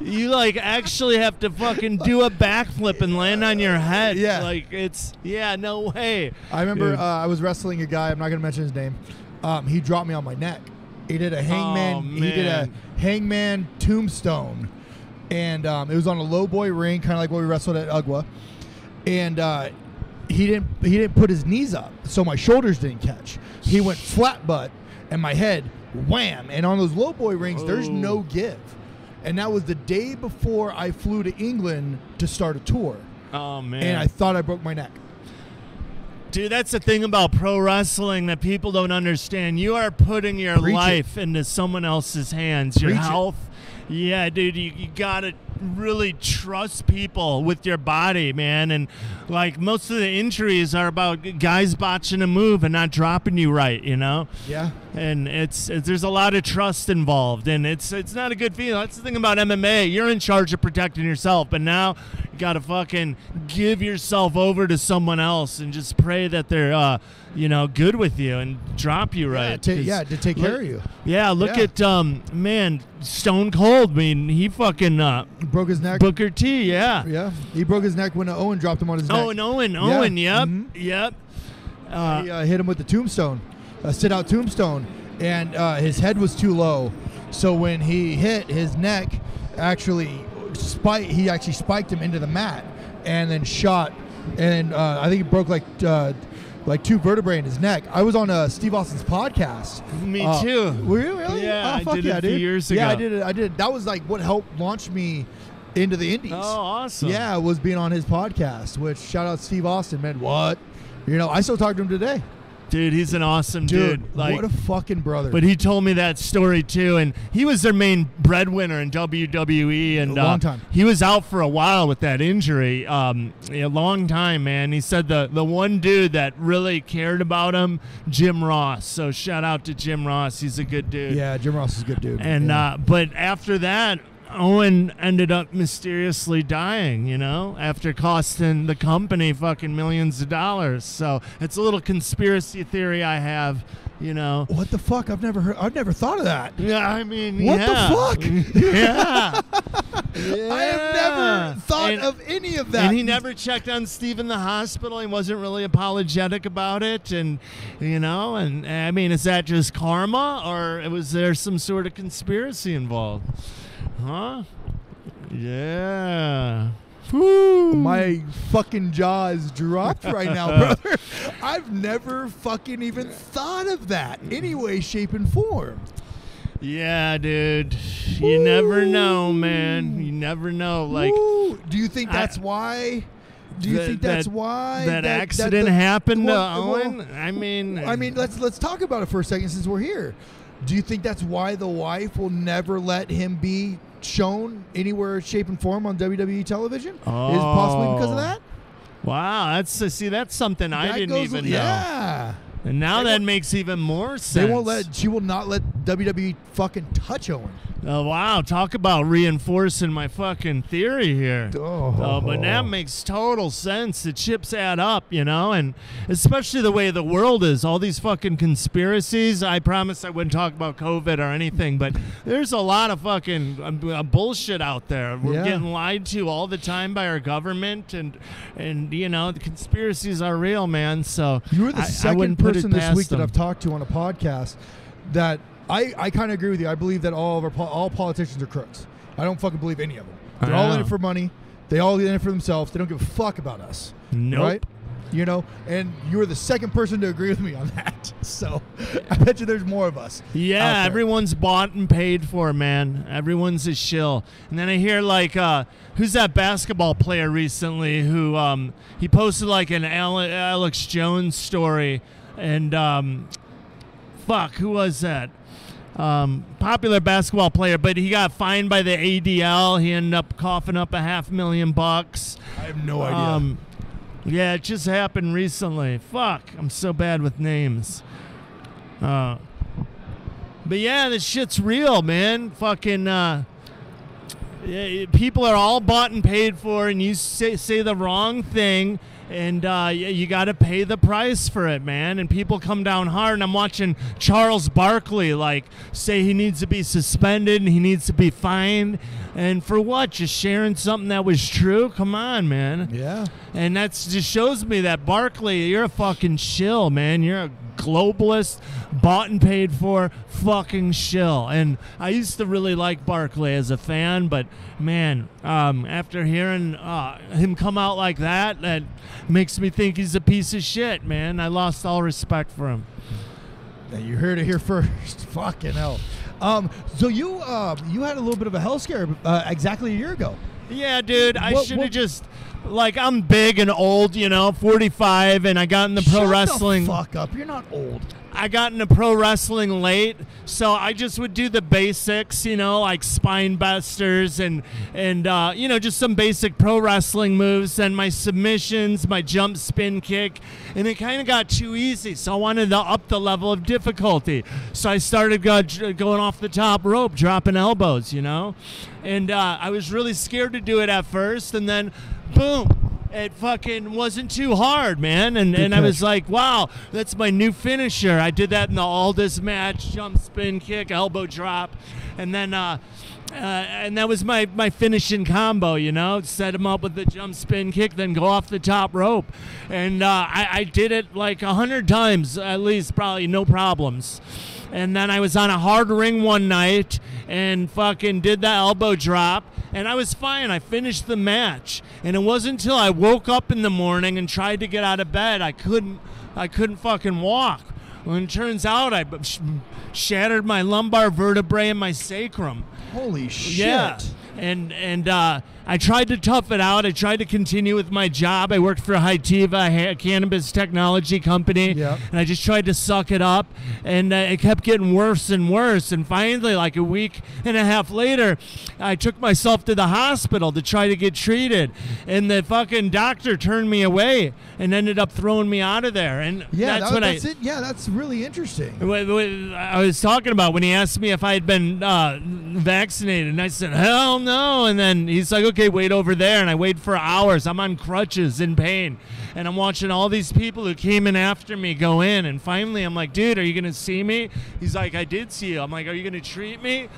[SPEAKER 2] You like actually have to fucking do a backflip and land on your head.
[SPEAKER 1] Yeah.
[SPEAKER 2] Like it's yeah, no way.
[SPEAKER 1] I remember uh, I was wrestling a guy. I'm not going to mention his name. Um, he dropped me on my neck. He did a hangman.
[SPEAKER 2] Oh,
[SPEAKER 1] he did a hangman tombstone, and um, it was on a low boy ring, kind of like what we wrestled at Ugwa. And uh, he didn't he didn't put his knees up, so my shoulders didn't catch. He went flat butt, and my head wham. And on those low boy rings, there's
[SPEAKER 2] Oh.
[SPEAKER 1] no give. And that was the day before I flew to England to start a tour,
[SPEAKER 2] Oh man.
[SPEAKER 1] and I thought I broke my neck.
[SPEAKER 2] Dude, that's the thing about pro wrestling that people don't understand. You are putting your
[SPEAKER 1] Preach it.
[SPEAKER 2] life into someone else's hands, your
[SPEAKER 1] Preach it.
[SPEAKER 2] health. Yeah, dude, you, you gotta really trust people with your body, man. And like most of the injuries are about guys botching a move and not dropping you right, you know?
[SPEAKER 1] Yeah.
[SPEAKER 2] and it's, it's there's a lot of trust involved and it's it's not a good feeling that's the thing about mma you're in charge of protecting yourself but now gotta fucking give yourself over to someone else and just pray that they're uh you know good with you and drop you right
[SPEAKER 1] Yeah, yeah, to take
[SPEAKER 2] look-
[SPEAKER 1] care of you.
[SPEAKER 2] yeah look
[SPEAKER 1] Yeah.
[SPEAKER 2] at um man stone cold i mean he fucking uh
[SPEAKER 1] broke his neck.
[SPEAKER 2] booker t yeah
[SPEAKER 1] yeah, he broke his neck when Owen dropped him on his neck.
[SPEAKER 2] owen owen owen yep
[SPEAKER 1] Mhm.
[SPEAKER 2] yep uh,
[SPEAKER 1] he uh, hit him with the tombstone, a sit out tombstone, and uh, his head was too low. So when he hit, his neck actually spiked. He actually spiked him into the mat, and then shot. And uh, I think he broke like uh, like two vertebrae in his neck. I was on uh, Steve Austin's podcast.
[SPEAKER 2] Me
[SPEAKER 1] Uh,
[SPEAKER 2] too.
[SPEAKER 1] Were you really?
[SPEAKER 2] Yeah,
[SPEAKER 1] oh,
[SPEAKER 2] I
[SPEAKER 1] fuck
[SPEAKER 2] did it
[SPEAKER 1] yeah,
[SPEAKER 2] a few
[SPEAKER 1] dude.
[SPEAKER 2] years
[SPEAKER 1] Yeah, I did it. I did. it. That was like what helped launch me into the Indies.
[SPEAKER 2] oh awesome
[SPEAKER 1] Yeah, was being on his podcast. Which shout out Steve Austin, man. What? You know, I still talk to him today.
[SPEAKER 2] Dude he's an awesome
[SPEAKER 1] Dude,
[SPEAKER 2] dude, like
[SPEAKER 1] what a fucking brother.
[SPEAKER 2] But he told me that story too, and he was their main breadwinner in WWE, and
[SPEAKER 1] A long
[SPEAKER 2] uh,
[SPEAKER 1] time.
[SPEAKER 2] he was out for a while with that injury, um, a long time, man. He said the the one dude that really cared about him, Jim Ross. So shout out to Jim Ross, he's a good dude.
[SPEAKER 1] yeah, Jim Ross is a good dude.
[SPEAKER 2] And
[SPEAKER 1] yeah.
[SPEAKER 2] uh, but after that, Owen ended up mysteriously dying. You know, after costing the company fucking millions of dollars. So it's a little conspiracy theory I have. You know.
[SPEAKER 1] what the fuck? I've never heard. I've never thought of that.
[SPEAKER 2] Yeah, I mean,
[SPEAKER 1] What the
[SPEAKER 2] yeah.
[SPEAKER 1] fuck?
[SPEAKER 2] yeah.
[SPEAKER 1] I have never thought
[SPEAKER 2] And-
[SPEAKER 1] of any of that.
[SPEAKER 2] And he never checked on Steve in the hospital. He wasn't really apologetic about it, and you know, and I mean, is that just karma, or was there some sort of conspiracy involved? Huh? Yeah. Woo.
[SPEAKER 1] My fucking jaw is dropped right now, brother. I've never fucking even thought of that, any way, shape, and form.
[SPEAKER 2] Yeah, dude. You never know, man. You never know. Like
[SPEAKER 1] Woo. do you think
[SPEAKER 2] I-
[SPEAKER 1] that's why? Do you
[SPEAKER 2] that-
[SPEAKER 1] think that's
[SPEAKER 2] that-
[SPEAKER 1] why
[SPEAKER 2] that, accident
[SPEAKER 1] the-
[SPEAKER 2] happened
[SPEAKER 1] well,
[SPEAKER 2] to
[SPEAKER 1] well,
[SPEAKER 2] Owen. I mean,
[SPEAKER 1] I mean, let's let's talk about it for a second since we're here. Do you think that's why the wife will never let him be shown anywhere, shape, and form on WWE television? Is it possibly because of
[SPEAKER 2] Oh.
[SPEAKER 1] that?
[SPEAKER 2] Wow, that's see, that's something I didn't
[SPEAKER 1] goes-
[SPEAKER 2] even know.
[SPEAKER 1] yeah.
[SPEAKER 2] And now
[SPEAKER 1] They
[SPEAKER 2] that makes even more sense.
[SPEAKER 1] They won't let. She will not let WWE fucking touch Owen.
[SPEAKER 2] Oh wow, talk about reinforcing my fucking theory here.
[SPEAKER 1] Oh.
[SPEAKER 2] Oh, but that makes total sense. The chips add up, you know, and especially the way the world is. All these fucking conspiracies. I promised I wouldn't talk about COVID or anything, but there's a lot of fucking uh, uh, bullshit out there. We're
[SPEAKER 1] Yeah.
[SPEAKER 2] getting lied to all the time by our government, and and you know the conspiracies are real, man. So
[SPEAKER 1] You were the
[SPEAKER 2] I- I
[SPEAKER 1] second
[SPEAKER 2] put it
[SPEAKER 1] person this week that. I've talked to on a podcast that I, I kind of agree with you. I believe that all of our po- all politicians are crooks. I don't fucking believe any of them. They're all in it for money. They all in it for themselves. They don't give a fuck about us.
[SPEAKER 2] Nope.
[SPEAKER 1] Right? You know, and you were the second person to agree with me on that. So I bet you there's more of us.
[SPEAKER 2] Yeah, everyone's bought and paid for, man. Everyone's a shill. And then I hear like, uh, who's that basketball player recently who um, he posted like an Alex Jones story, and um, fuck, who was that? Um, popular basketball player, but he got fined by the ADL. He ended up coughing up a half million bucks.
[SPEAKER 1] I have no idea.
[SPEAKER 2] Um, yeah, it just happened recently. Fuck, I'm so bad with names. Uh, but yeah, this shit's real, man. Fucking uh, people are all bought and paid for, and you say say the wrong thing. And uh, you got to pay the price for it, man. And people come down hard. And I'm watching Charles Barkley like say he needs to be suspended and he needs to be fined. And for what? Just sharing something that was true? Come on, man.
[SPEAKER 1] yeah.
[SPEAKER 2] And that just shows me that Barkley, you're a fucking shill, man. You're a globalist, bought and paid for fucking shill. And I used to really like Barkley as a fan, but man, um, after hearing uh, him come out like that, that makes me think he's a piece of shit, man. I lost all respect for him.
[SPEAKER 1] You heard it here first. Fucking hell. Um, so you uh, you had a little bit of a health scare uh, exactly a year ago.
[SPEAKER 2] Yeah, dude, I should have just like I'm big and old, you know, 45, and I got into pro
[SPEAKER 1] Shut
[SPEAKER 2] wrestling.
[SPEAKER 1] The fuck up! You're not old.
[SPEAKER 2] I got into pro wrestling late, so I just would do the basics, you know, like spine busters and and uh, you know just some basic pro wrestling moves and my submissions, my jump spin kick, and it kind of got too easy. So I wanted to up the level of difficulty. So I started go, going off the top rope, dropping elbows, you know, and uh, I was really scared to do it at first, and then boom. It fucking wasn't too hard, man, and and I was like, wow, that's my new finisher. I did that in the Aldis match, jump spin kick, elbow drop, and then uh, uh, and that was my my finishing combo. You know, set him up with the jump spin kick, then go off the top rope, and uh, I, I did it like a hundred times at least, probably no problems. And then I was on a hard ring one night and fucking did the elbow drop and I was fine. I finished the match. And it wasn't until I woke up in the morning and tried to get out of bed I couldn't I couldn't fucking walk. Well, it turns out I sh- shattered my lumbar vertebrae and my sacrum.
[SPEAKER 1] Holy shit!
[SPEAKER 2] Yeah. And and uh, I tried to tough it out. I tried to continue with my job. I worked for Hytiva, a cannabis technology company,
[SPEAKER 1] Yep.
[SPEAKER 2] and I just tried to suck it up. And uh, it kept getting worse and worse. And finally, like a week and a half later, I took myself to the hospital to try to get treated. And the fucking doctor turned me away and ended up throwing me out of there. And
[SPEAKER 1] Yeah,
[SPEAKER 2] that's
[SPEAKER 1] that-
[SPEAKER 2] what
[SPEAKER 1] that's
[SPEAKER 2] I.
[SPEAKER 1] it. Yeah, that's really interesting.
[SPEAKER 2] What- what I was talking about when he asked me if I had been uh, vaccinated, and I said, "Hell no!" And then he's like, "Okay, wait over there," and I wait for hours. I'm on crutches in pain, and I'm watching all these people who came in after me go in, and finally, I'm like, "Dude, are you gonna see me?" He's like, "I did see you." I'm like, "Are you gonna treat me?"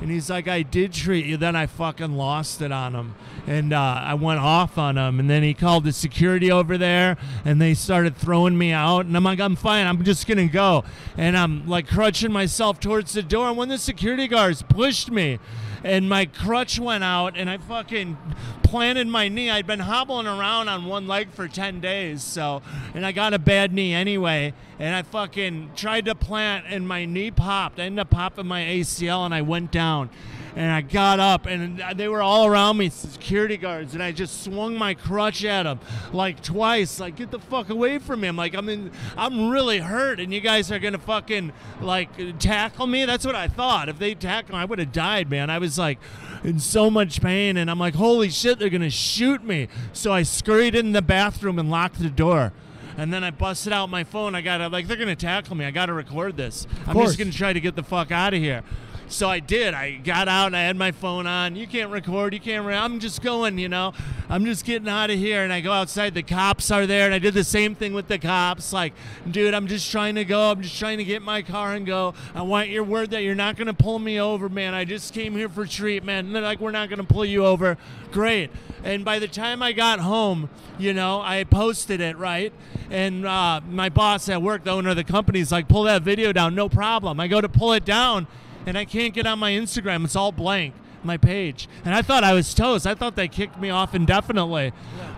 [SPEAKER 2] And he's like, I did treat you. Then I fucking lost it on him. And uh, I went off on him. And then he called the security over there and they started throwing me out. And I'm like, I'm fine. I'm just going to go. And I'm like crutching myself towards the door. And when the security guards pushed me and my crutch went out and I fucking planted my knee, I'd been hobbling around on one leg for 10 days. So, and I got a bad knee anyway. And I fucking tried to plant and my knee popped. I ended up popping my ACL and I went down. And I got up and they were all around me, security guards, and I just swung my crutch at them like twice. Like, get the fuck away from me. I'm like, I'm in, I'm really hurt, and you guys are gonna fucking like tackle me. That's what I thought. If they tackle, me, I would have died, man. I was like in so much pain, and I'm like, holy shit, they're gonna shoot me. So I scurried in the bathroom and locked the door. And then I busted out my phone. I got to, like, they're going to tackle me. I got to record this. I'm
[SPEAKER 1] course.
[SPEAKER 2] just going to try to get the fuck out of here. So I did. I got out and I had my phone on. You can't record. You can't. Re- I'm just going. You know. I'm just getting out of here. And I go outside. The cops are there. And I did the same thing with the cops. Like, dude, I'm just trying to go. I'm just trying to get my car and go. I want your word that you're not going to pull me over, man. I just came here for treatment. And they're like, we're not going to pull you over. Great. And by the time I got home, you know, I posted it right. And uh, my boss at work, the owner of the company, is like, pull that video down. No problem. I go to pull it down and I can't get on my Instagram. It's all blank, my page. And I thought I was toast. I thought they kicked me off indefinitely.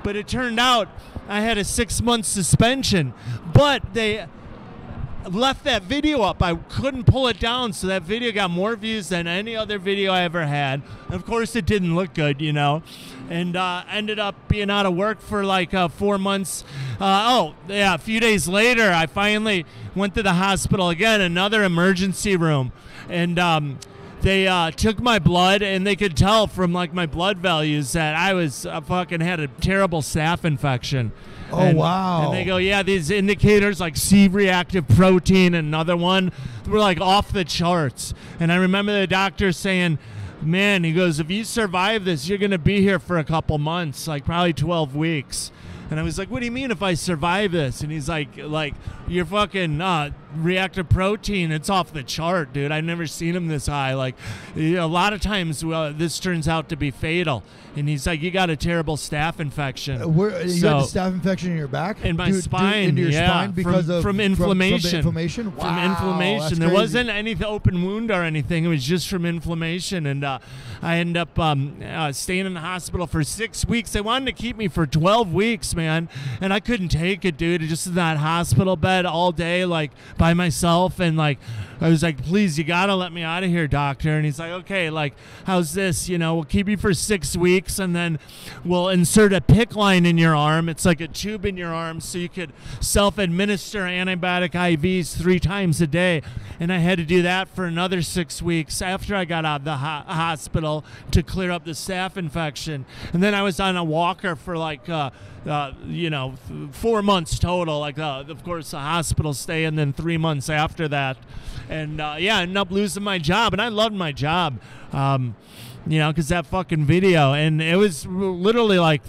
[SPEAKER 2] But it turned out I had a six month suspension. But they left that video up. I couldn't pull it down, so that video got more views than any other video I ever had. Of course, it didn't look good, you know, and uh, ended up being out of work for like uh, four months. Uh, oh, yeah, a few days later, I finally went to the hospital again, another emergency room, and. Um, they uh, took my blood and they could tell from like my blood values that I was uh, fucking had a terrible staph infection.
[SPEAKER 1] Oh,
[SPEAKER 2] And-
[SPEAKER 1] wow.
[SPEAKER 2] And they go, yeah, these indicators like C-reactive protein another one were like off the charts. And I remember the doctor saying, "Man, he goes, if you survive this, you're gonna be here for a couple months, like probably 12 weeks." And I was like, "What do you mean if I survive this?" And he's like, "Like you're fucking uh, reactive protein, it's off the chart, dude. I've never seen him this high. Like a lot of times, this turns out to be fatal." And he's like, "You got a terrible staph infection."
[SPEAKER 1] Uh, Where, you
[SPEAKER 2] So-
[SPEAKER 1] had staph infection in your back?
[SPEAKER 2] in my
[SPEAKER 1] due-
[SPEAKER 2] spine,
[SPEAKER 1] into your
[SPEAKER 2] yeah,
[SPEAKER 1] spine because
[SPEAKER 2] from,
[SPEAKER 1] of
[SPEAKER 2] from inflammation.
[SPEAKER 1] inflammation.
[SPEAKER 2] From
[SPEAKER 1] Wow,
[SPEAKER 2] inflammation. There wasn't any open wound or anything. It was just from inflammation, and uh, I end up um, uh, staying in the hospital for six weeks. They wanted to keep me for twelve weeks, man. And I couldn't take it, dude. Just in that hospital bed all day, like by myself. And like, I was like, please, you gotta let me out of here, doctor. And he's like, okay, like, how's this? You know, we'll keep you for six weeks and then we'll insert a PICC line in your arm. It's like a tube in your arm so you could self administer antibiotic IVs three times a day. And I had to do that for another six weeks after I got out of the ho- hospital to clear up the staph infection. And then I was on a walker for like, uh, uh, you know, four months total. Like, uh, of course, a hospital stay, and then three months after that. And uh, yeah, I ended up losing my job, and I loved my job. Um, you know, because that fucking video, and it was literally like,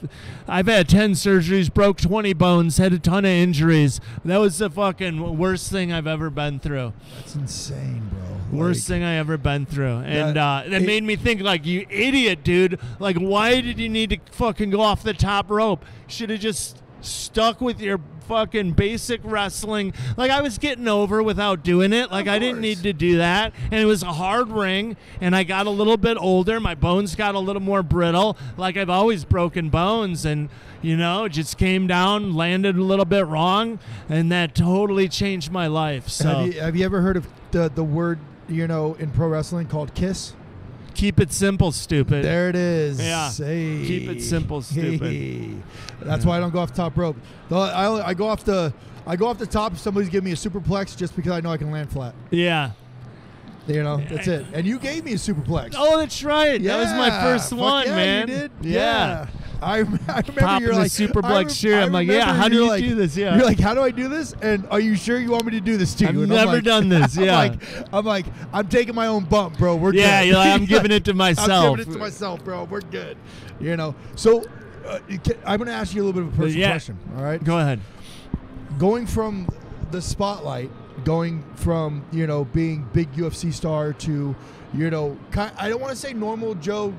[SPEAKER 2] I've had ten surgeries, broke twenty bones, had a ton of injuries. That was the fucking worst thing I've ever been through.
[SPEAKER 1] That's insane, bro.
[SPEAKER 2] Worst
[SPEAKER 1] Like,
[SPEAKER 2] thing I ever been through, and
[SPEAKER 1] That-
[SPEAKER 2] uh, that
[SPEAKER 1] it-
[SPEAKER 2] made me think like, you idiot, dude. Like, why did you need to fucking go off the top rope? Should have just stuck with your fucking basic wrestling. Like, I was getting over without doing it. Like, I didn't need to do that, and it was a hard ring. And I got a little bit older. My bones got a little more brittle. Like I've always broken bones, and you know, just came down, landed a little bit wrong, and that totally changed my life. So.
[SPEAKER 1] have, you, have you ever heard of the the word you know in pro wrestling called kiss?
[SPEAKER 2] Keep it simple, stupid.
[SPEAKER 1] There it is.
[SPEAKER 2] Yeah.
[SPEAKER 1] Hey.
[SPEAKER 2] Keep it simple, stupid.
[SPEAKER 1] Hey. That's why I don't go off the top rope. Though I, I go off the I go off the top if somebody's giving me a superplex just because I know I can land flat.
[SPEAKER 2] Yeah.
[SPEAKER 1] You know, that's it. And you gave me a superplex.
[SPEAKER 2] Oh, that's right. Yeah. that was my first
[SPEAKER 1] Fuck
[SPEAKER 2] one,
[SPEAKER 1] yeah,
[SPEAKER 2] man.
[SPEAKER 1] You did.
[SPEAKER 2] Yeah.
[SPEAKER 1] I, I remember
[SPEAKER 2] Popping
[SPEAKER 1] you're
[SPEAKER 2] the
[SPEAKER 1] like rem-
[SPEAKER 2] shirt.
[SPEAKER 1] I
[SPEAKER 2] I'm like, yeah, how do
[SPEAKER 1] you're like-
[SPEAKER 2] do this? Yeah.
[SPEAKER 1] You're like, how do I do this? And are you sure you want me to do this to you?
[SPEAKER 2] I've
[SPEAKER 1] And
[SPEAKER 2] never
[SPEAKER 1] like-
[SPEAKER 2] done this, Yeah.
[SPEAKER 1] I'm
[SPEAKER 2] yeah.
[SPEAKER 1] like, I'm like, I'm taking my own bump, bro. We're
[SPEAKER 2] Yeah,
[SPEAKER 1] good.
[SPEAKER 2] you're like, I'm giving it to myself.
[SPEAKER 1] I'm giving it to myself, bro. We're good. You know. So uh, you I'm going to ask you a little bit of a personal
[SPEAKER 2] Yeah.
[SPEAKER 1] question. All right.
[SPEAKER 2] Go ahead.
[SPEAKER 1] Going from the spotlight, going from you know being big UFC star to you know I don't want to say normal Joe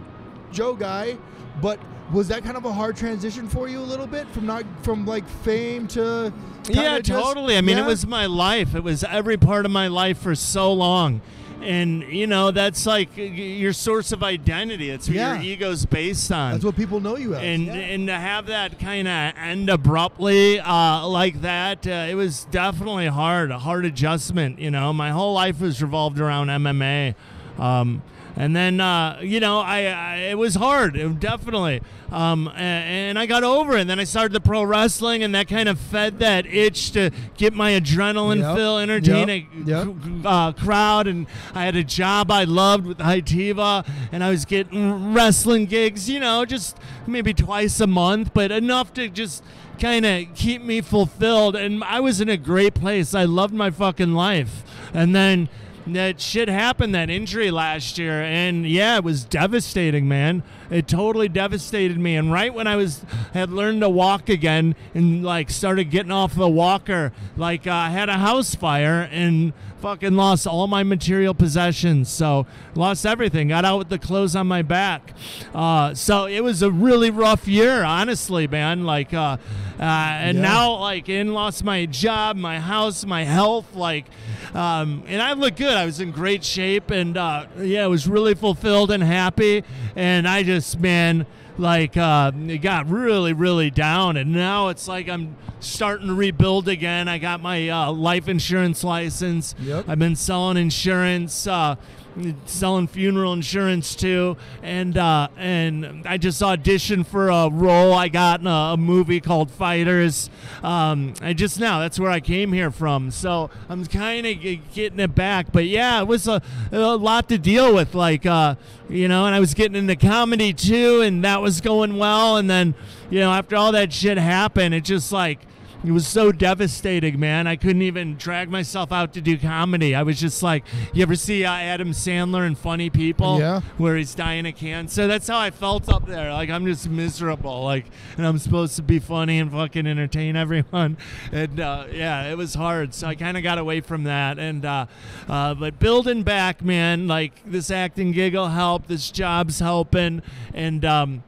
[SPEAKER 1] Joe guy, but was that kind of a hard transition for you a little bit from not from like fame to
[SPEAKER 2] Yeah,
[SPEAKER 1] just-
[SPEAKER 2] totally. I mean,
[SPEAKER 1] yeah?
[SPEAKER 2] it was my life. It was every part of my life for so long. And, you know, that's like your source of identity. It's what
[SPEAKER 1] Yeah.
[SPEAKER 2] your ego's based on.
[SPEAKER 1] that's what people know you as.
[SPEAKER 2] and
[SPEAKER 1] yeah.
[SPEAKER 2] and to have that kind of end abruptly uh, like that, uh, it was definitely hard, a hard adjustment. You know, my whole life was revolved around MMA, um, and then uh, you know, I, I it was hard, it- definitely. Um, a- and, I got over it. And then I started the pro wrestling, and that kind of fed that itch to get my adrenaline
[SPEAKER 1] Yep.
[SPEAKER 2] fill, entertain
[SPEAKER 1] Yep.
[SPEAKER 2] a uh, crowd, and I had a job I loved with Hytiva, and I was getting wrestling gigs, you know, just maybe twice a month, but enough to just kind of keep me fulfilled. And I was in a great place. I loved my fucking life. And then that shit happened, that injury last year, and yeah, it was devastating, man. It totally devastated me. And right when I was had learned to walk again and like started getting off the walker, like uh, I had a house fire and fucking lost all my material possessions. So lost everything. Got out with the clothes on my back. Uh, so it was a really rough year, honestly, man. Like, uh, uh, and
[SPEAKER 1] Yeah.
[SPEAKER 2] now like in lost my job, my house, my health, like, um, and I look good. I was in great shape, and uh, yeah, I was really fulfilled and happy. And I just, man, like, uh, it got really, really down. And now it's like I'm starting to rebuild again. I got my uh, life insurance license.
[SPEAKER 1] Yep.
[SPEAKER 2] I've been selling insurance. Uh, selling funeral insurance too and uh and i just auditioned for a role i got in a, a movie called fighters. Um i just now that's where i came here from. So i'm kind of getting it back. But yeah it was a, a lot to deal with like uh you know and i was getting into comedy too and that was going well. And then you know after all that shit happened it just like it was so devastating, man. I couldn't even drag myself out to do comedy. I was just like, you ever see uh, Adam Sandler in Funny People?
[SPEAKER 1] Yeah.
[SPEAKER 2] Where he's dying of cancer. That's how I felt up there. Like I'm just miserable. Like, and I'm supposed to be funny and fucking entertain everyone. And uh, yeah, it was hard. So I kind of got away from that. And uh, uh, but building back, man. Like this acting gig will help. This job's helping. And um,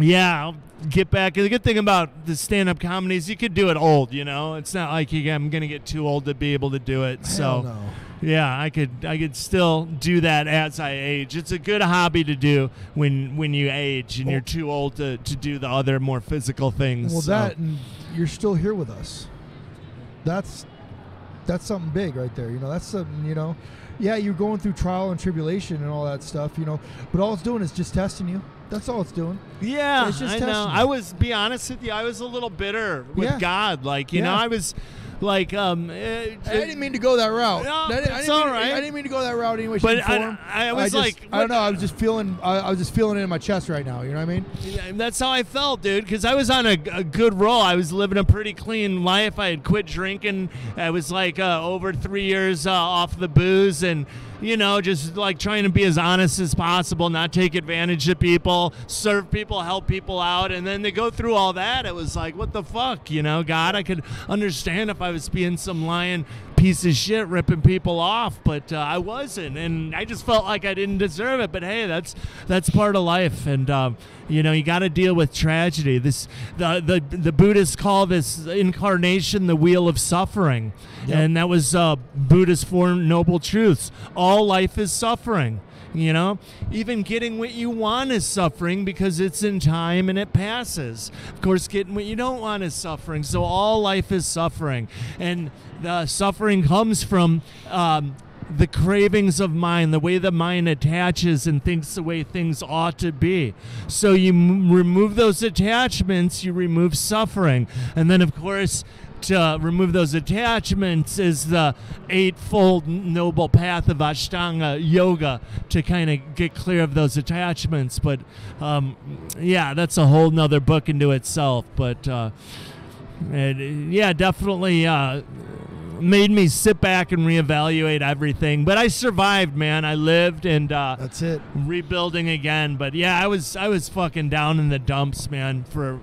[SPEAKER 2] yeah, I'll get back. The good thing about the stand-up comedy is you could do it old. You know, it's not like you, I'm gonna get too old to be able to do it. So
[SPEAKER 1] no.
[SPEAKER 2] yeah, I could I could still do that as I age. It's a good hobby to do when when you age and
[SPEAKER 1] Well-
[SPEAKER 2] you're too old to, to do the other more physical things.
[SPEAKER 1] Well,
[SPEAKER 2] so.
[SPEAKER 1] that and you're still here with us. That's that's something big right there. You know, that's something. You know, yeah, you're going through trial and tribulation and all that stuff. You know, but all it's doing is just testing you. That's all it's doing.
[SPEAKER 2] Yeah,
[SPEAKER 1] It's just
[SPEAKER 2] I know. I was be honest with you. I was a little bitter with
[SPEAKER 1] Yeah.
[SPEAKER 2] God. Like you know, I was like um. eh,
[SPEAKER 1] I didn't mean to go that route.
[SPEAKER 2] No,
[SPEAKER 1] I I
[SPEAKER 2] it's all
[SPEAKER 1] mean. I didn't mean to go that route anyway.
[SPEAKER 2] But I-. I was
[SPEAKER 1] just-
[SPEAKER 2] like,
[SPEAKER 1] I don't know. I was just feeling. I, I was just feeling it in my chest right now. You know what I mean?
[SPEAKER 2] Yeah, That's how I felt, dude. Because I was on a, a good roll. I was living a pretty clean life. I had quit drinking. I was like uh, over three years uh, off the booze, and you know, just like trying to be as honest as possible, not take advantage of people, serve people, help people out. And then to go through all that, it was like, what the fuck, you know? God, I could understand if I was being some lying piece of shit ripping people off, but uh, I wasn't, and I just felt like I didn't deserve it. But hey, that's that's part of life, and um, you know you got to deal with tragedy. This the the the Buddhists call this incarnation the wheel of suffering, and that was uh, Buddhist four noble truths. All life is suffering. You know, even getting what you want is suffering because it's in time and it passes. Of course, getting what you don't want is suffering. So all life is suffering, and the suffering comes from um, the cravings of mind, the way the mind attaches and thinks the way things ought to be. So you m- remove those attachments, you remove suffering, and then of course to remove those attachments is the eightfold noble path of Ashtanga yoga to kind of get clear of those attachments. But um, yeah, that's a whole nother book into itself. But uh, it, yeah, definitely uh, made me sit back and reevaluate everything. But I survived, man. I lived and. Uh,
[SPEAKER 1] That's it.
[SPEAKER 2] rebuilding again. But yeah, I was I was fucking down in the dumps, man, for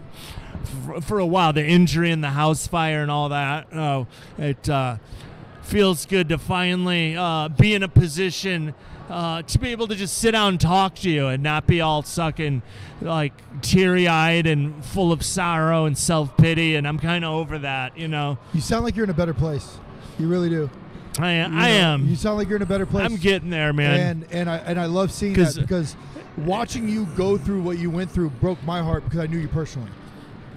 [SPEAKER 2] for, for a while. The injury and the house fire and all that. Oh, it uh, feels good to finally uh, be in a position. Uh, to be able to just sit down and talk to you and not be all sucking like teary eyed and full of sorrow and self pity. And I'm kind of over that, you know.
[SPEAKER 1] You sound like you're in a better place. You really do.
[SPEAKER 2] I,
[SPEAKER 1] You
[SPEAKER 2] I am.
[SPEAKER 1] You sound like you're in a better place.
[SPEAKER 2] I'm getting there, man.
[SPEAKER 1] and and I and I love seeing that because watching you go through what you went through broke my heart because I knew you personally.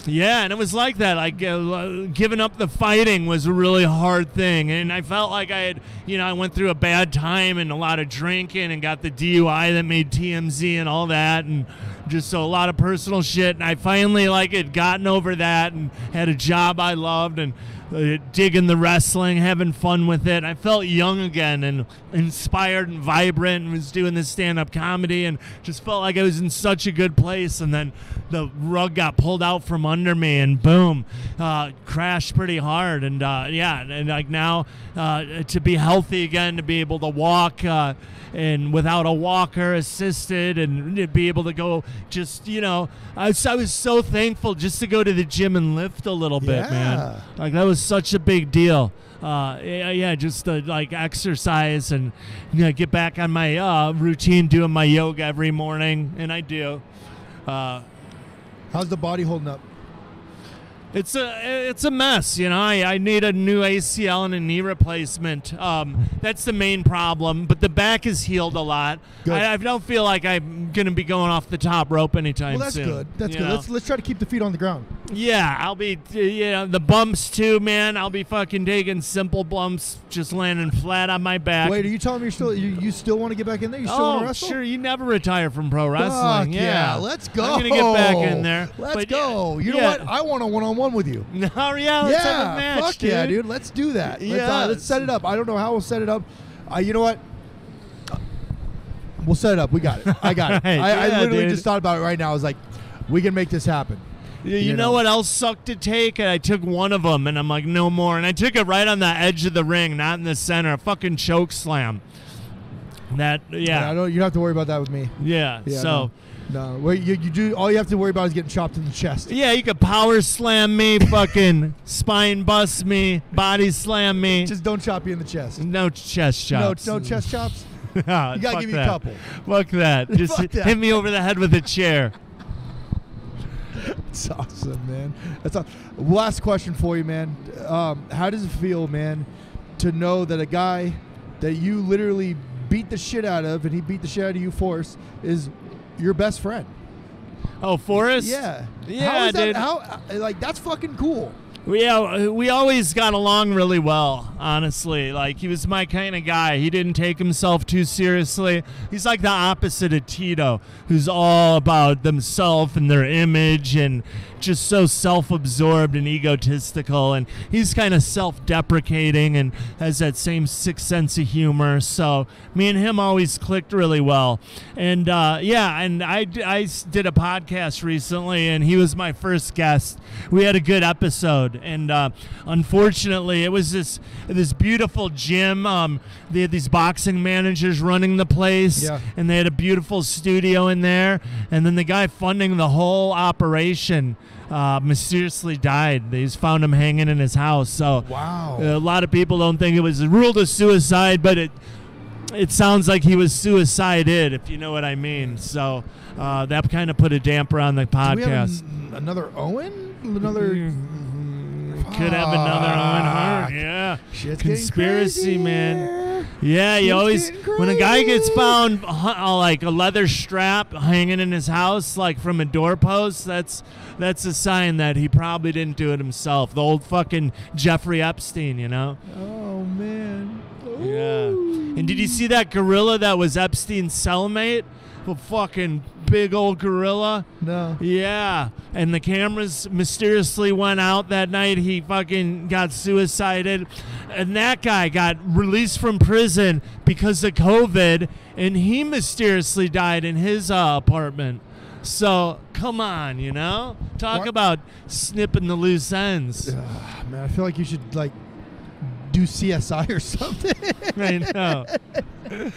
[SPEAKER 2] Yeah, and it was like that. Like uh, giving up the fighting was a really hard thing, and I felt like I had, you know, I went through a bad time and a lot of drinking, and got the DUI that made TMZ and all that, and just so a lot of personal shit. And I finally like had gotten over that and had a job I loved and uh, digging the wrestling, having fun with it. I felt young again and inspired and vibrant, and was doing this stand-up comedy, and just felt like I was in such a good place. And then the rug got pulled out from under me, and boom, uh, crashed pretty hard. And uh, yeah, and like now uh, to be healthy again, to be able to walk. Uh, and without a walker assisted and be able to go just you know I was, I was so thankful just to go to the gym and lift a little bit
[SPEAKER 1] Yeah.
[SPEAKER 2] man like that was such a big deal uh, yeah, yeah, just to like exercise and you know, get back on my uh, routine, doing my yoga every morning, and I do. Uh,
[SPEAKER 1] How's the body holding up?
[SPEAKER 2] It's a it's a mess, you know. I, I need a new ACL and a knee replacement. Um, that's the main problem, but the back is healed a lot.
[SPEAKER 1] Good.
[SPEAKER 2] I, I don't feel like I'm gonna be going off the top rope anytime soon.
[SPEAKER 1] Well, that's
[SPEAKER 2] soon.
[SPEAKER 1] good. That's good.
[SPEAKER 2] know?
[SPEAKER 1] Let's let's try to keep the feet on the ground.
[SPEAKER 2] Yeah, I'll be, you know, the bumps too, man. I'll be fucking taking simple bumps, just landing flat on my back.
[SPEAKER 1] Wait, are you telling me you're still you, you still want to get back in there? You still want
[SPEAKER 2] oh,
[SPEAKER 1] to wrestle?
[SPEAKER 2] sure. You never retire from pro
[SPEAKER 1] Fuck
[SPEAKER 2] wrestling.
[SPEAKER 1] yeah. let's go.
[SPEAKER 2] I'm gonna get back in there.
[SPEAKER 1] Let's
[SPEAKER 2] But,
[SPEAKER 1] go.
[SPEAKER 2] yeah,
[SPEAKER 1] You know what? I want a one-on-one with you.
[SPEAKER 2] Oh yeah, let's
[SPEAKER 1] yeah,
[SPEAKER 2] have a match,
[SPEAKER 1] fuck yeah, dude. Let's do that. Let's,
[SPEAKER 2] Yeah.
[SPEAKER 1] uh, let's set it up. I don't know how we'll set it up. Uh, you know what? We'll set it up. We got it. I got it.
[SPEAKER 2] Right.
[SPEAKER 1] I, I
[SPEAKER 2] Yeah,
[SPEAKER 1] literally
[SPEAKER 2] dude.
[SPEAKER 1] just thought about it right now. I was like, we can make this happen.
[SPEAKER 2] You,
[SPEAKER 1] You
[SPEAKER 2] know,
[SPEAKER 1] know.
[SPEAKER 2] what else sucked to take? And I took one of them, and I'm like, no more. And I took it right on the edge of the ring, not in the center. A fucking choke slam. That
[SPEAKER 1] I
[SPEAKER 2] yeah
[SPEAKER 1] don't. You don't have to worry about that with me.
[SPEAKER 2] yeah.
[SPEAKER 1] Yeah,
[SPEAKER 2] so.
[SPEAKER 1] No, no. Wait, you, you do. All you have to worry about is getting chopped in the chest.
[SPEAKER 2] Yeah, you could power slam me, fucking spine bust me, body slam me.
[SPEAKER 1] Just don't chop you in the chest.
[SPEAKER 2] no chest chops.
[SPEAKER 1] no no chest chops.
[SPEAKER 2] Ah,
[SPEAKER 1] You gotta
[SPEAKER 2] fuck
[SPEAKER 1] give me
[SPEAKER 2] that.
[SPEAKER 1] a couple.
[SPEAKER 2] Fuck that. Just
[SPEAKER 1] Fuck that.
[SPEAKER 2] hit me over the head with a chair.
[SPEAKER 1] That's awesome, man. That's aw- last question for you, man. Um, how does it feel, man, to know that a guy that you literally beat the shit out of, and he beat the shit out of you, Forrest, is your best friend.
[SPEAKER 2] Oh, Forrest.
[SPEAKER 1] Yeah.
[SPEAKER 2] Yeah,
[SPEAKER 1] How is that?
[SPEAKER 2] dude.
[SPEAKER 1] How like that's fucking cool.
[SPEAKER 2] Yeah, we always got along really well, honestly. Like, he was my kind of guy. He didn't take himself too seriously. He's like the opposite of Tito, who's all about themselves and their image and just so self absorbed and egotistical. And he's kind of self deprecating and has that same sick sense of humor. So, me and him always clicked really well. And uh, yeah, and I I did a podcast recently, and he was my first guest. We had a good episode, and uh, unfortunately, it was this this beautiful gym. Um, they had these boxing managers running the place,
[SPEAKER 1] Yeah.
[SPEAKER 2] and they had a beautiful studio in there. And then the guy funding the whole operation uh, mysteriously died. They just found him hanging in his house. So
[SPEAKER 1] Wow.
[SPEAKER 2] a lot of people don't think it was ruled a suicide, but it it sounds like he was suicided, if you know what I mean. So uh, that kind of put a damper on the
[SPEAKER 1] Do we have
[SPEAKER 2] podcast.
[SPEAKER 1] an- another Owen? Another.
[SPEAKER 2] Could have another Hart.
[SPEAKER 1] Fuck.
[SPEAKER 2] Yeah.
[SPEAKER 1] Shit's
[SPEAKER 2] Conspiracy, man. Yeah, you
[SPEAKER 1] Shit's
[SPEAKER 2] always when a guy gets found uh, like a leather strap hanging in his house, like from a doorpost, that's that's a sign that he probably didn't do it himself. The old fucking Jeffrey Epstein, you know.
[SPEAKER 1] Oh man.
[SPEAKER 2] Yeah. And did you see that gorilla that was Epstein's cellmate? A fucking big old gorilla.
[SPEAKER 1] No.
[SPEAKER 2] Yeah. And the cameras mysteriously went out that night. He fucking got suicided. And that guy got released from prison because of COVID. And he mysteriously died in his uh, apartment. So come on, you know? Talk
[SPEAKER 1] What?
[SPEAKER 2] about snipping the loose ends.
[SPEAKER 1] Man, I feel like you should like do CSI or something.
[SPEAKER 2] I know.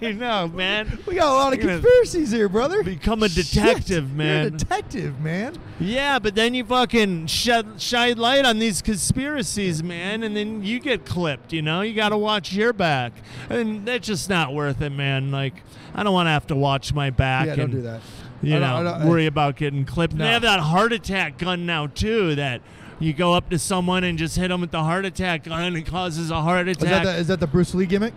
[SPEAKER 2] I know, man.
[SPEAKER 1] we got a lot of
[SPEAKER 2] You're
[SPEAKER 1] conspiracies here, brother.
[SPEAKER 2] Become a
[SPEAKER 1] Shit,
[SPEAKER 2] detective,
[SPEAKER 1] You're a
[SPEAKER 2] man.
[SPEAKER 1] detective, man.
[SPEAKER 2] Yeah, but then you fucking shed shine light on these conspiracies, man, and then you get clipped. You know, you got to watch your back, and that's just not worth it, man. Like, I don't want to have to watch my back.
[SPEAKER 1] yeah, don't
[SPEAKER 2] and,
[SPEAKER 1] do that.
[SPEAKER 2] You
[SPEAKER 1] I don't-
[SPEAKER 2] know,
[SPEAKER 1] don't- I-
[SPEAKER 2] worry about getting clipped.
[SPEAKER 1] No.
[SPEAKER 2] They have that heart attack gun now too. That you go up to someone and just hit them with the heart attack gun, and it causes a heart
[SPEAKER 1] Is that,
[SPEAKER 2] attack.
[SPEAKER 1] the, is that the Bruce Lee gimmick?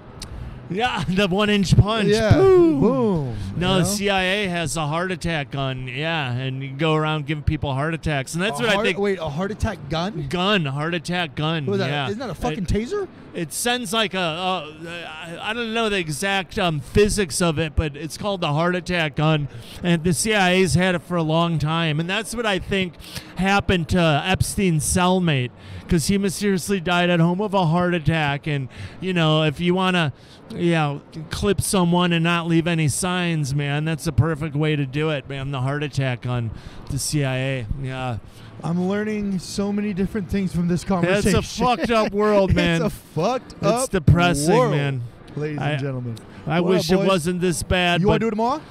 [SPEAKER 2] Yeah, the one inch punch.
[SPEAKER 1] yeah.
[SPEAKER 2] Boom.
[SPEAKER 1] Boom.
[SPEAKER 2] No,
[SPEAKER 1] You
[SPEAKER 2] the? CIA has a heart attack gun. Yeah, and you go around giving people heart attacks, and that's
[SPEAKER 1] A
[SPEAKER 2] what I
[SPEAKER 1] heart-
[SPEAKER 2] think.
[SPEAKER 1] Wait, a heart attack gun?
[SPEAKER 2] Gun, heart attack gun.
[SPEAKER 1] What is that?
[SPEAKER 2] yeah,
[SPEAKER 1] Isn't that a fucking
[SPEAKER 2] It,
[SPEAKER 1] taser?
[SPEAKER 2] it sends like a. a I I don't know the exact um, physics of it, but it's called the heart attack gun, and the CIA's had it for a long time, and that's what I think happened to Epstein's cellmate because he mysteriously died at home of a heart attack, and you know if you want to. You know, clip someone and not leave any signs, man. That's the perfect way to do it, man. The heart attack on the CIA. Yeah.
[SPEAKER 1] I'm learning so many different things from this conversation.
[SPEAKER 2] It's a fucked up world, man.
[SPEAKER 1] it's a fucked up
[SPEAKER 2] It's depressing,
[SPEAKER 1] world,
[SPEAKER 2] man.
[SPEAKER 1] Ladies
[SPEAKER 2] I-
[SPEAKER 1] and gentlemen.
[SPEAKER 2] I
[SPEAKER 1] What
[SPEAKER 2] wish
[SPEAKER 1] up,
[SPEAKER 2] it wasn't this bad,
[SPEAKER 1] You want to do it tomorrow?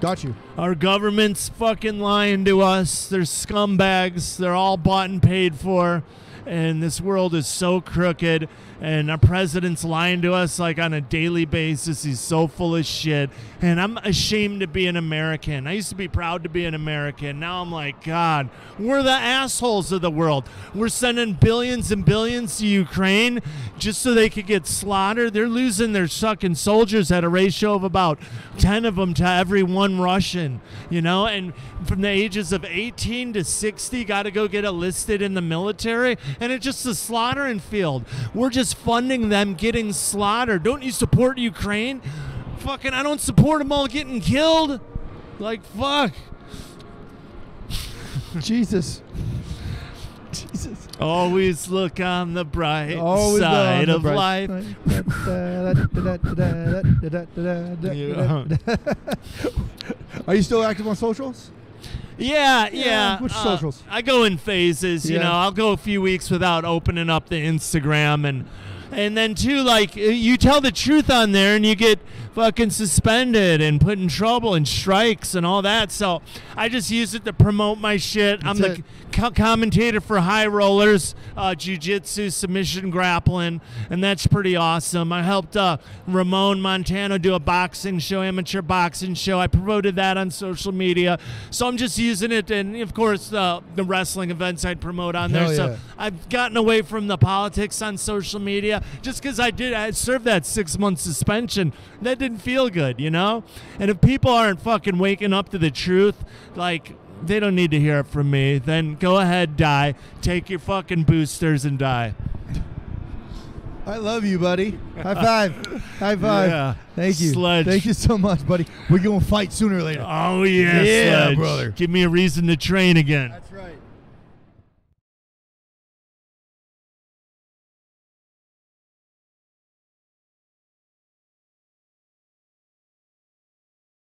[SPEAKER 1] Got you.
[SPEAKER 2] our government's fucking lying to us. They're scumbags. They're all bought and paid for. And this world is so crooked. And our president's lying to us like on a daily basis. He's so full of shit. And I'm ashamed to be an American. I used to be proud to be an American. Now I'm like, God, we're the assholes of the world. We're sending billions and billions to Ukraine just so they could get slaughtered. They're losing their sucking soldiers at a ratio of about 10 of them to every one Russian, you know? And from the ages of 18 to 60, got to go get enlisted in the military. And it's just a slaughtering field. We're just funding them getting slaughtered. Don't you support Ukraine? Fucking, I don't support them all getting killed. Like, fuck.
[SPEAKER 1] Jesus. Jesus.
[SPEAKER 2] Always look on the bright
[SPEAKER 1] Always
[SPEAKER 2] side of
[SPEAKER 1] bright
[SPEAKER 2] life.
[SPEAKER 1] side. Are you still active on socials?
[SPEAKER 2] Yeah,
[SPEAKER 1] Yeah,
[SPEAKER 2] yeah.
[SPEAKER 1] which
[SPEAKER 2] uh,
[SPEAKER 1] socials?
[SPEAKER 2] I go in phases. You
[SPEAKER 1] Yeah.
[SPEAKER 2] know, I'll go a few weeks without opening up the Instagram, and and then too, like you tell the truth on there, and you get fucking suspended and put in trouble and strikes and all that. So I just use it to promote my shit. I'm the co- commentator for High Rollers, uh, Jiu-Jitsu, submission grappling, and that's pretty awesome. I helped uh, Ramon Montano do a boxing show, amateur boxing show. I promoted that on social media, so I'm just using it, and of course uh, the wrestling events I'd promote on there.
[SPEAKER 1] Hell
[SPEAKER 2] So. I've gotten away from the politics on social media. Just because I did, I served that six month suspension. That didn't feel good, you know. And if people aren't fucking waking up to the truth, like they don't need to hear it from me. Then go ahead, die. Take your fucking boosters and die.
[SPEAKER 1] I love you, buddy. High five. High five.
[SPEAKER 2] Yeah.
[SPEAKER 1] Thank you.
[SPEAKER 2] Sledge.
[SPEAKER 1] Thank you so much, buddy. We're going to fight sooner or later.
[SPEAKER 2] Oh yeah,
[SPEAKER 1] Yeah,
[SPEAKER 2] Sledge.
[SPEAKER 1] brother.
[SPEAKER 2] Give me a reason to train again.
[SPEAKER 1] That's right.